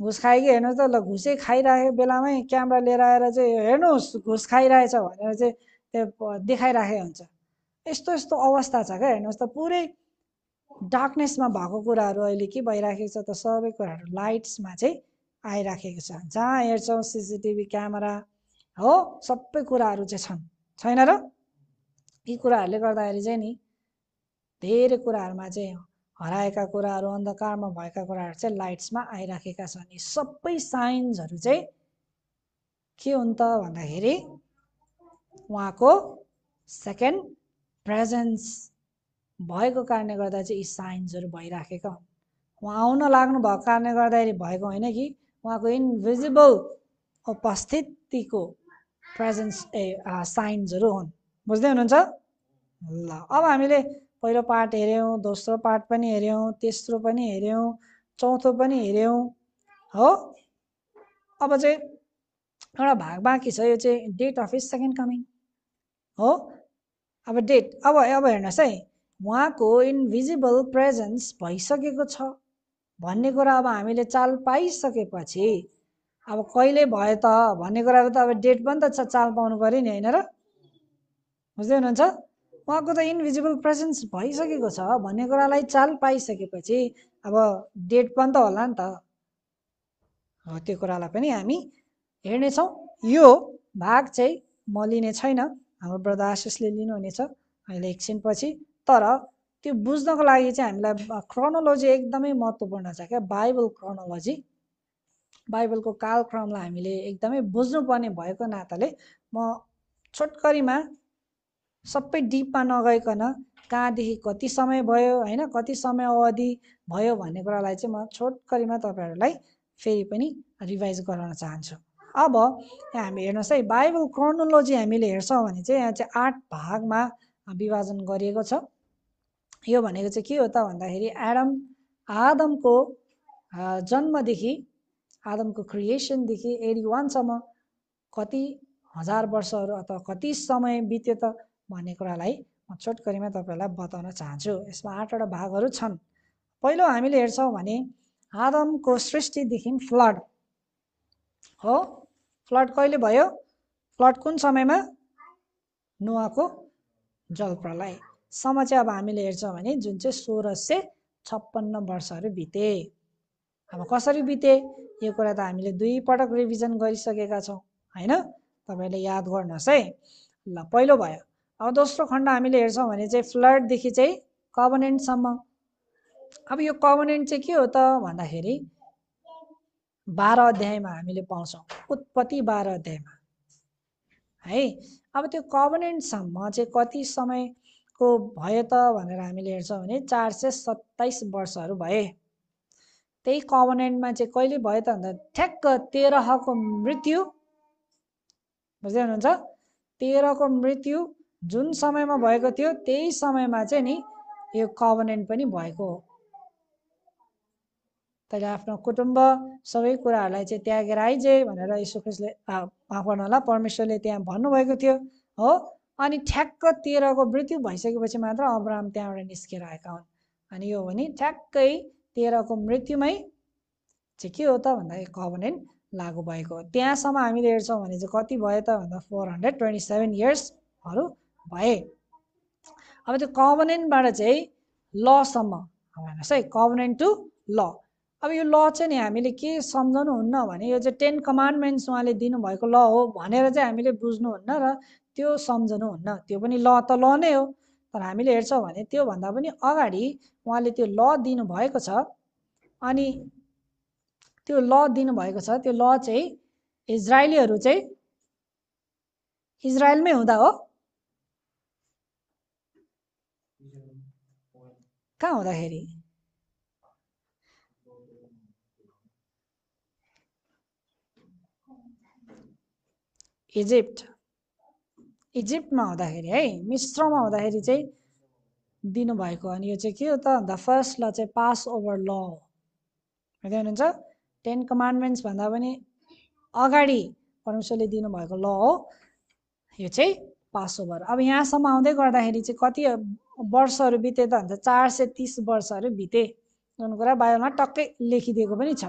घुस खाएकी हेर्नुहोस् त ल घुसै खाइराखेको बेलामै क्यामेरा लिएर आएर चाहिँ हेर्नुहोस् घुस खाइरहेछ भनेर चाहिँ त्यो देखाइराखेको हुन्छ। यस्तो यस्तो अवस्था छ क्या हेर्नुहोस् त पुरै डार्कनेसमा भएको कुराहरू अहिले के भइराखेको छ त सबै कुराहरू लाइट्समा चाहिँ आइराखेको छ। जहाँ हेर्छौँ सिसिटिभी क्यामेरा हो सबै कुराहरू चाहिँ छन्। छैन र? यी कुराहरूले गर्दाखेरि चाहिँ नि धेरै कुराहरूमा चाहिँ हराएका कुराहरू अन्धकारमा भएका कुराहरू चाहिँ लाइट्समा आइराखेका छन्। यी सबै साइन्सहरू चाहिँ के हुन् त भन्दाखेरि उहाँको सेकेन्ड प्रेजेन्स भएको कारणले गर्दा चाहिँ यी साइन्सहरू भइराखेका हुन्। उहाँ आउन लाग्नु भएको कारणले गर्दाखेरि भएको होइन कि उहाँको इन्भिजिबल उपस्थितिको प्रेजेन्स ए साइन्सहरू हुन्। बुझ्दै हुनुहुन्छ? ल अब हामीले पहिलो पार्ट हेऱ्यौँ दोस्रो पार्ट पनि हेऱ्यौँ तेस्रो पनि हेऱ्यौँ चौथो पनि हेऱ्यौँ हो? अब चाहिँ एउटा भाग बाँकी छ यो चाहिँ date of his second coming हो? अब डेट अब अब हेर्नुहोस् है उहाँको इन्भिजिबल प्रेजेन्स भइसकेको छ। भन्ने कुरा अब हामीले चाल पाइसकेपछि अब कहिले भयो त भन्ने कुराको त अब डेट पनि त चाल पाउनु पऱ्यो नि होइन र? बुझ्दै हुनुहुन्छ? उहाँको त इन्भिजिबल प्रेजेन्स भइसकेको छ भन्ने कुरालाई चाल पाइसकेपछि अब डेट पनि त होला नि त। हो त्यो कुरालाई पनि हामी हेर्नेछौँ। यो भाग चाहिँ म लिने छैन। हाम्रो ब्रदर आशिषले लिनुहुनेछ अहिले एकछिनपछि। तर त्यो बुझ्नको लागि चाहिँ हामीलाई क्रोनोलोजी एकदमै महत्त्वपूर्ण छ क्या। बाइबल क्रोनोलोजी बाइबलको कालक्रमलाई हामीले एकदमै बुझ्नुपर्ने भएको नाताले म छोटकरीमा सबै डिपमा नगइकन कहाँदेखि कति समय भयो होइन? कति समय अवधि भयो भन्ने कुरालाई चाहिँ म छोटकरीमा तपाईँहरूलाई फेरि पनि रिभाइज गराउन चाहन्छु। अब हामी हेर्नुहोस् है बाइबल क्रोनोलोजी हामीले हेर्छौँ भने चाहिँ यहाँ चाहिँ आठ भागमा विभाजन गरिएको छ। यो भनेको चाहिँ के हो त भन्दाखेरि एडम आदमको जन्मदेखि आदमको क्रिएसनदेखि एडी वानसम्म कति हजार वर्षहरू अथवा कति समय बित्यो त भन्ने कुरालाई म छोटकरीमा तपाईँहरूलाई बताउन चाहन्छु। यसमा आठवटा भागहरू छन्। पहिलो हामीले हेर्छौँ भने आदमको सृष्टिदेखि फ्लड हो। फ्लड कहिले भयो? फ्लड कुन समयमा? नुवाको जलप्रलयसम्म चाहिँ अब हामीले हेर्छौँ भने जुन चाहिँ सोह्र सय छप्पन्न वर्षहरू बिते। अब कसरी बिते? यो कुरा त हामीले दुई पटक रिभिजन गरिसकेका छौँ होइन? तपाईँहरूले याद गर्नुहोस् है। ल पहिलो भयो। अब दोस्रो खण्ड हामीले हेर्छौँ भने चाहिँ फ्लडदेखि चाहिँ कभनेन्टसम्म अब यो कभनेन्ट चाहिँ के हो त भन्दाखेरि बाह्र अध्यायमा हामीले पाउँछौँ उत्पत्ति बाह्र अध्यायमा। है अब त्यो कभनेन्टसम्म चाहिँ कति समयको भयो त भनेर हामीले हेर्छौँ भने चार सय सत्ताइस वर्षहरू भए। त्यही कभनेन्टमा चाहिँ कहिले भयो त भन्दा ठ्याक्क तेह्रको मृत्यु बुझ्दै हुनुहुन्छ? तेह्रको मृत्यु जुन समयमा भएको थियो त्यही समयमा चाहिँ नि यो कभनेन्ट पनि भएको हो। तैँले आफ्नो कुटुम्ब सबै कुराहरूलाई चाहिँ त्यागेर आइजे भनेर यीशु ख्रिस्टले माफ गर्नु होला परमेश्वरले त्यहाँ भन्नुभएको थियो हो? अनि ठ्याक्क तेह्रको मृत्यु भइसकेपछि मात्र अब्राहम त्यहाँबाट निस्केर आएका हुन्। अनि यो भने ठ्याक्कै तेह्रको मृत्युमै चाहिँ के हो त भन्दाखेरि कभनेन्ट लागु भएको हो। त्यहाँसम्म हामीले हेर्छौँ भने चाहिँ कति भयो त भन्दा फोर हन्ड्रेड ट्वेन्टी सेभेन इयर्सहरू भए। अब त्यो कभनेन्टबाट चाहिँ लसम्म हेर्नुहोस् है कभनेन्ट टु ल अब यो ल चाहिँ नि हामीले के सम्झाउनु हुन्न भने यो चाहिँ टेन कमान्डमेन्ट्स उहाँले दिनुभएको ल हो भनेर चाहिँ हामीले बुझ्नुहुन्न र त्यो सम्झनुहुन्न। त्यो पनि ल त ल नै हो तर हामीले हेर्छौँ भने त्योभन्दा पनि अगाडि उहाँले त्यो ल दिनुभएको छ अनि त्यो ल दिनुभएको छ त्यो ल चाहिँ इजरायलीहरू चाहिँ इजरायलमै हुँदा हो। कहाँ हुँदाखेरि? इजिप्ट। इजिप्टमा हुँदाखेरि है मिश्रमा हुँदाखेरि चाहिँ दिनुभएको अनि यो चाहिँ के हो त? द फर्स्ट ल चाहिँ पास ओभर ल हो हेर्दै हुनुहुन्छ? टेन कमान्डमेन्ट्स भन्दा पनि अगाडि परमेश्वरले दिनुभएको ल हो। यो चाहिँ पास ओभर अब यहाँसम्म आउँदै गर्दाखेरि चाहिँ कति वर्षहरू बिते त भन्छ चार सय तिस वर्षहरू बिते। जुन कुरा बाइबलमा टक्कै लेखिदिएको पनि छ।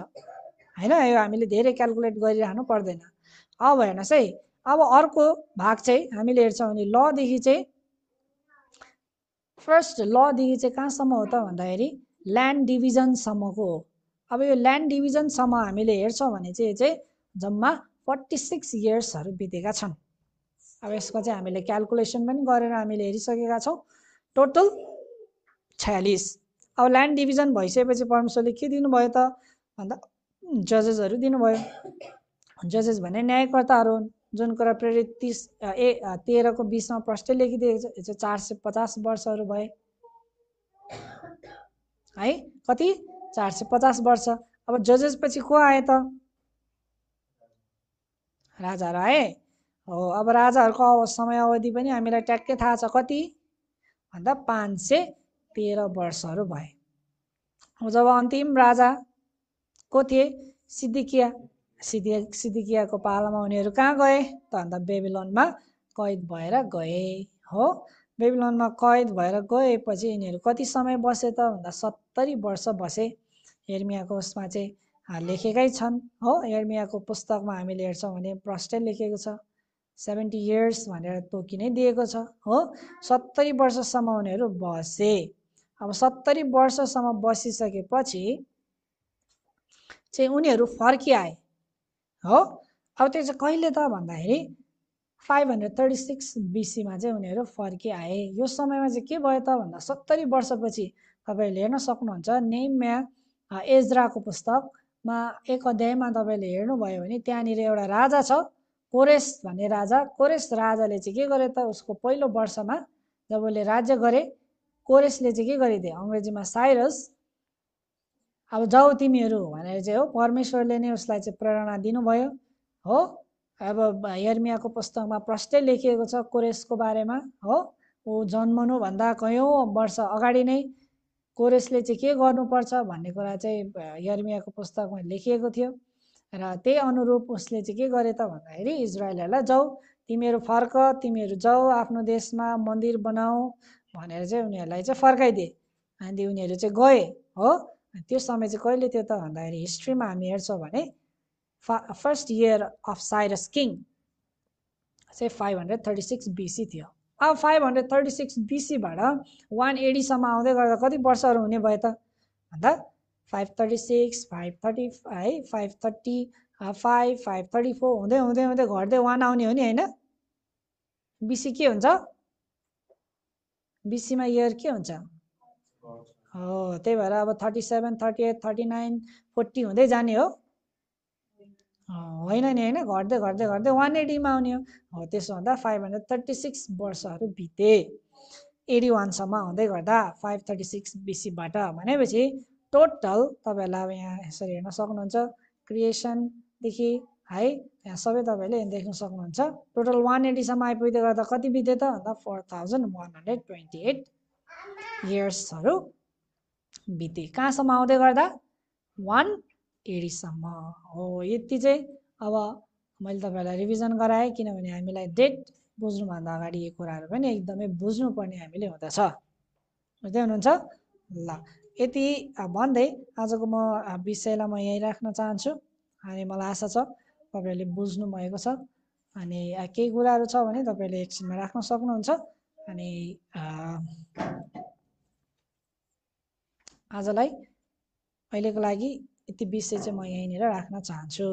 होइन यो हामीले धेरै क्यालकुलेट गरिरहनु पर्दैन। अब हेर्नुहोस् है अब अर्को भाग चाहिँ हामीले हेर्छौँ भने लदेखि चाहिँ फर्स्ट लदेखि चाहिँ कहाँसम्म हो त भन्दाखेरि ल्यान्ड डिभिजनसम्मको हो। अब यो ल्यान्ड डिभिजनसम्म हामीले हेर्छौँ भने चाहिँ यो चाहिँ जम्मा फोर्टी सिक्स इयर्सहरू बितेका छन्। अब यसको चाहिँ हामीले क्यालकुलेसन पनि गरेर हामीले हेरिसकेका छौँ। टोटल छयालिस। अब ल्यान्ड डिभिजन भइसकेपछि परमेश्वरले के दिनुभयो त? भन्दा जजेसहरू दिनुभयो। जजेस भने न्यायकर्ताहरू हुन्। जुन कुरा प्रेरित तिस ए तेह्रको बिसमा प्रष्टै लेखिदिएको छ यो चाहिँ चार सय पचास वर्षहरू भए। है? कति? चार सय पचास वर्ष। अब जजेस पछि को आए त? राजाहरू आए हो अब राजाहरूको समय अवधि पनि हामीलाई ट्याक्कै थाहा छ। कति? भन्दा पाँच सय तेह्र वर्षहरू भए। जब अन्तिम राजा को थिए? सिद्धिकिया। सिद्धि सिद्धिकियाको पालामा उनीहरू कहाँ गए? त भन्दा बेबिलोनमा कैद भएर गए हो? बेबिलोनमा कैद भएर गएपछि यिनीहरू कति समय बसे त? भन्दा सत्तरी वर्ष बसे। हेर्मियाको उसमा चाहिँ लेखेकै छन् हो? हेर्मियाको पुस्तकमा हामीले हेर्छौँ भने प्रष्टै लेखेको छ। सेभेन्टी इयर्स भनेर तोकी नै दिएको छ हो? सत्तरी वर्षसम्म उनीहरू बसे। अब सत्तरी वर्षसम्म बसिसकेपछि चाहिँ उनीहरू फर्किआए हो? अब त्यो चाहिँ कहिले त भन्दाखेरि फाइभ हन्ड्रेड थर्टी सिक्स बिसीमा चाहिँ उनीहरू फर्किआए। यो समयमा चाहिँ के भयो त भन्दा सत्तरी वर्षपछि तपाईँहरूले हेर्न सक्नुहुन्छ नेममा अ, एज्राको पुस्तकमा एक अध्यायमा तपाईँले हेर्नुभयो भने त्यहाँनिर एउटा राजा छ। कोरेस भन्ने राजा कोरेस राजाले चाहिँ के गरे त उसको पहिलो वर्षमा जब उसले राज्य गरे कोरेसले चाहिँ के गरिदिए? अङ्ग्रेजीमा साइरस। अब जाऊ तिमीहरू भनेर चाहिँ हो परमेश्वरले नै उसलाई चाहिँ प्रेरणा दिनुभयो। हो? अब यर्मियाको पुस्तकमा प्रष्टै लेखिएको छ कोरेसको बारेमा। हो? ऊ जन्मनुभन्दा कयौँ वर्ष अगाडि नै कोरेसले चाहिँ के गर्नुपर्छ भन्ने कुरा चाहिँ यर्मियाको पुस्तकमा लेखिएको थियो। र त्यही अनुरूप उसले चाहिँ के गरे त भन्दाखेरि इजरायलहरूलाई जाऊ तिमीहरू फर्क तिमीहरू जाऊ आफ्नो देशमा मन्दिर बनाऊ भनेर चाहिँ उनीहरूलाई चाहिँ फर्काइदिए। अनि उनीहरू चाहिँ गए हो? त्यो समय चाहिँ कहिले थियो त भन्दाखेरि हिस्ट्रीमा हामी हेर्छौँ भने फा first year of Cyrus king चाहिँ five hundred thirty six BC थियो। अब फाइभ हन्ड्रेड थर्टी सिक्स बिसीबाट वान एडीसम्म आउँदै गर्दा कति वर्षहरू हुने भयो त? भन्दा five thirty six five thirty है five thirty five five thirty four हुँदै हुँदै हुँदै घट्दै वान आउने हो नि होइन? बिसी के हुन्छ? बिसीमा इयर के हुन्छ? हो त्यही भएर अब thirty seven thirty eight thirty nine forty हुँदै जाने हो। होइन नि होइन? घट्दै घट्दै घट्दै वान एटीमा आउने हो। त्यसो हुँदा फाइभ हन्ड्रेड थर्टी सिक्स वर्षहरू बिते। एटी वानसम्म हुँदै गर्दा फाइभ थर्टी सिक्स बिसीबाट भनेपछि टोटल तपाईँहरूलाई अब यहाँ यसरी हेर्न सक्नुहुन्छ। क्रिएसनदेखि है यहाँ सबै तपाईँहरूले देख्न सक्नुहुन्छ। टोटल वान एटीसम्म आइपुग्दै गर्दा कति बित्यो त? भन्दा four thousand one hundred twenty eight इयर्सहरू बिते कहाँसम्म आउँदै गर्दा? वान एडीसम्म हो यति चाहिँ अब मैले तपाईँहरूलाई रिभिजन गराएँ किनभने हामीलाई डेट बुझ्नुभन्दा अगाडि यो कुराहरू पनि एकदमै बुझ्नुपर्ने हामीले हुँदछ। बुझ्दै हुनुहुन्छ? ल। यति भन्दै आजको म विषयलाई म यहीँ राख्न चाहन्छु। अनि मलाई आशा छ तपाईँहरूले बुझ्नुभएको छ। अनि केही कुराहरू छ भने तपाईँहरूले एकछिनमा राख्न सक्नुहुन्छ। अनि आजलाई अहिलेको लागि यति विषय चाहिँ म यहीँनिर राख्न चाहन्छु।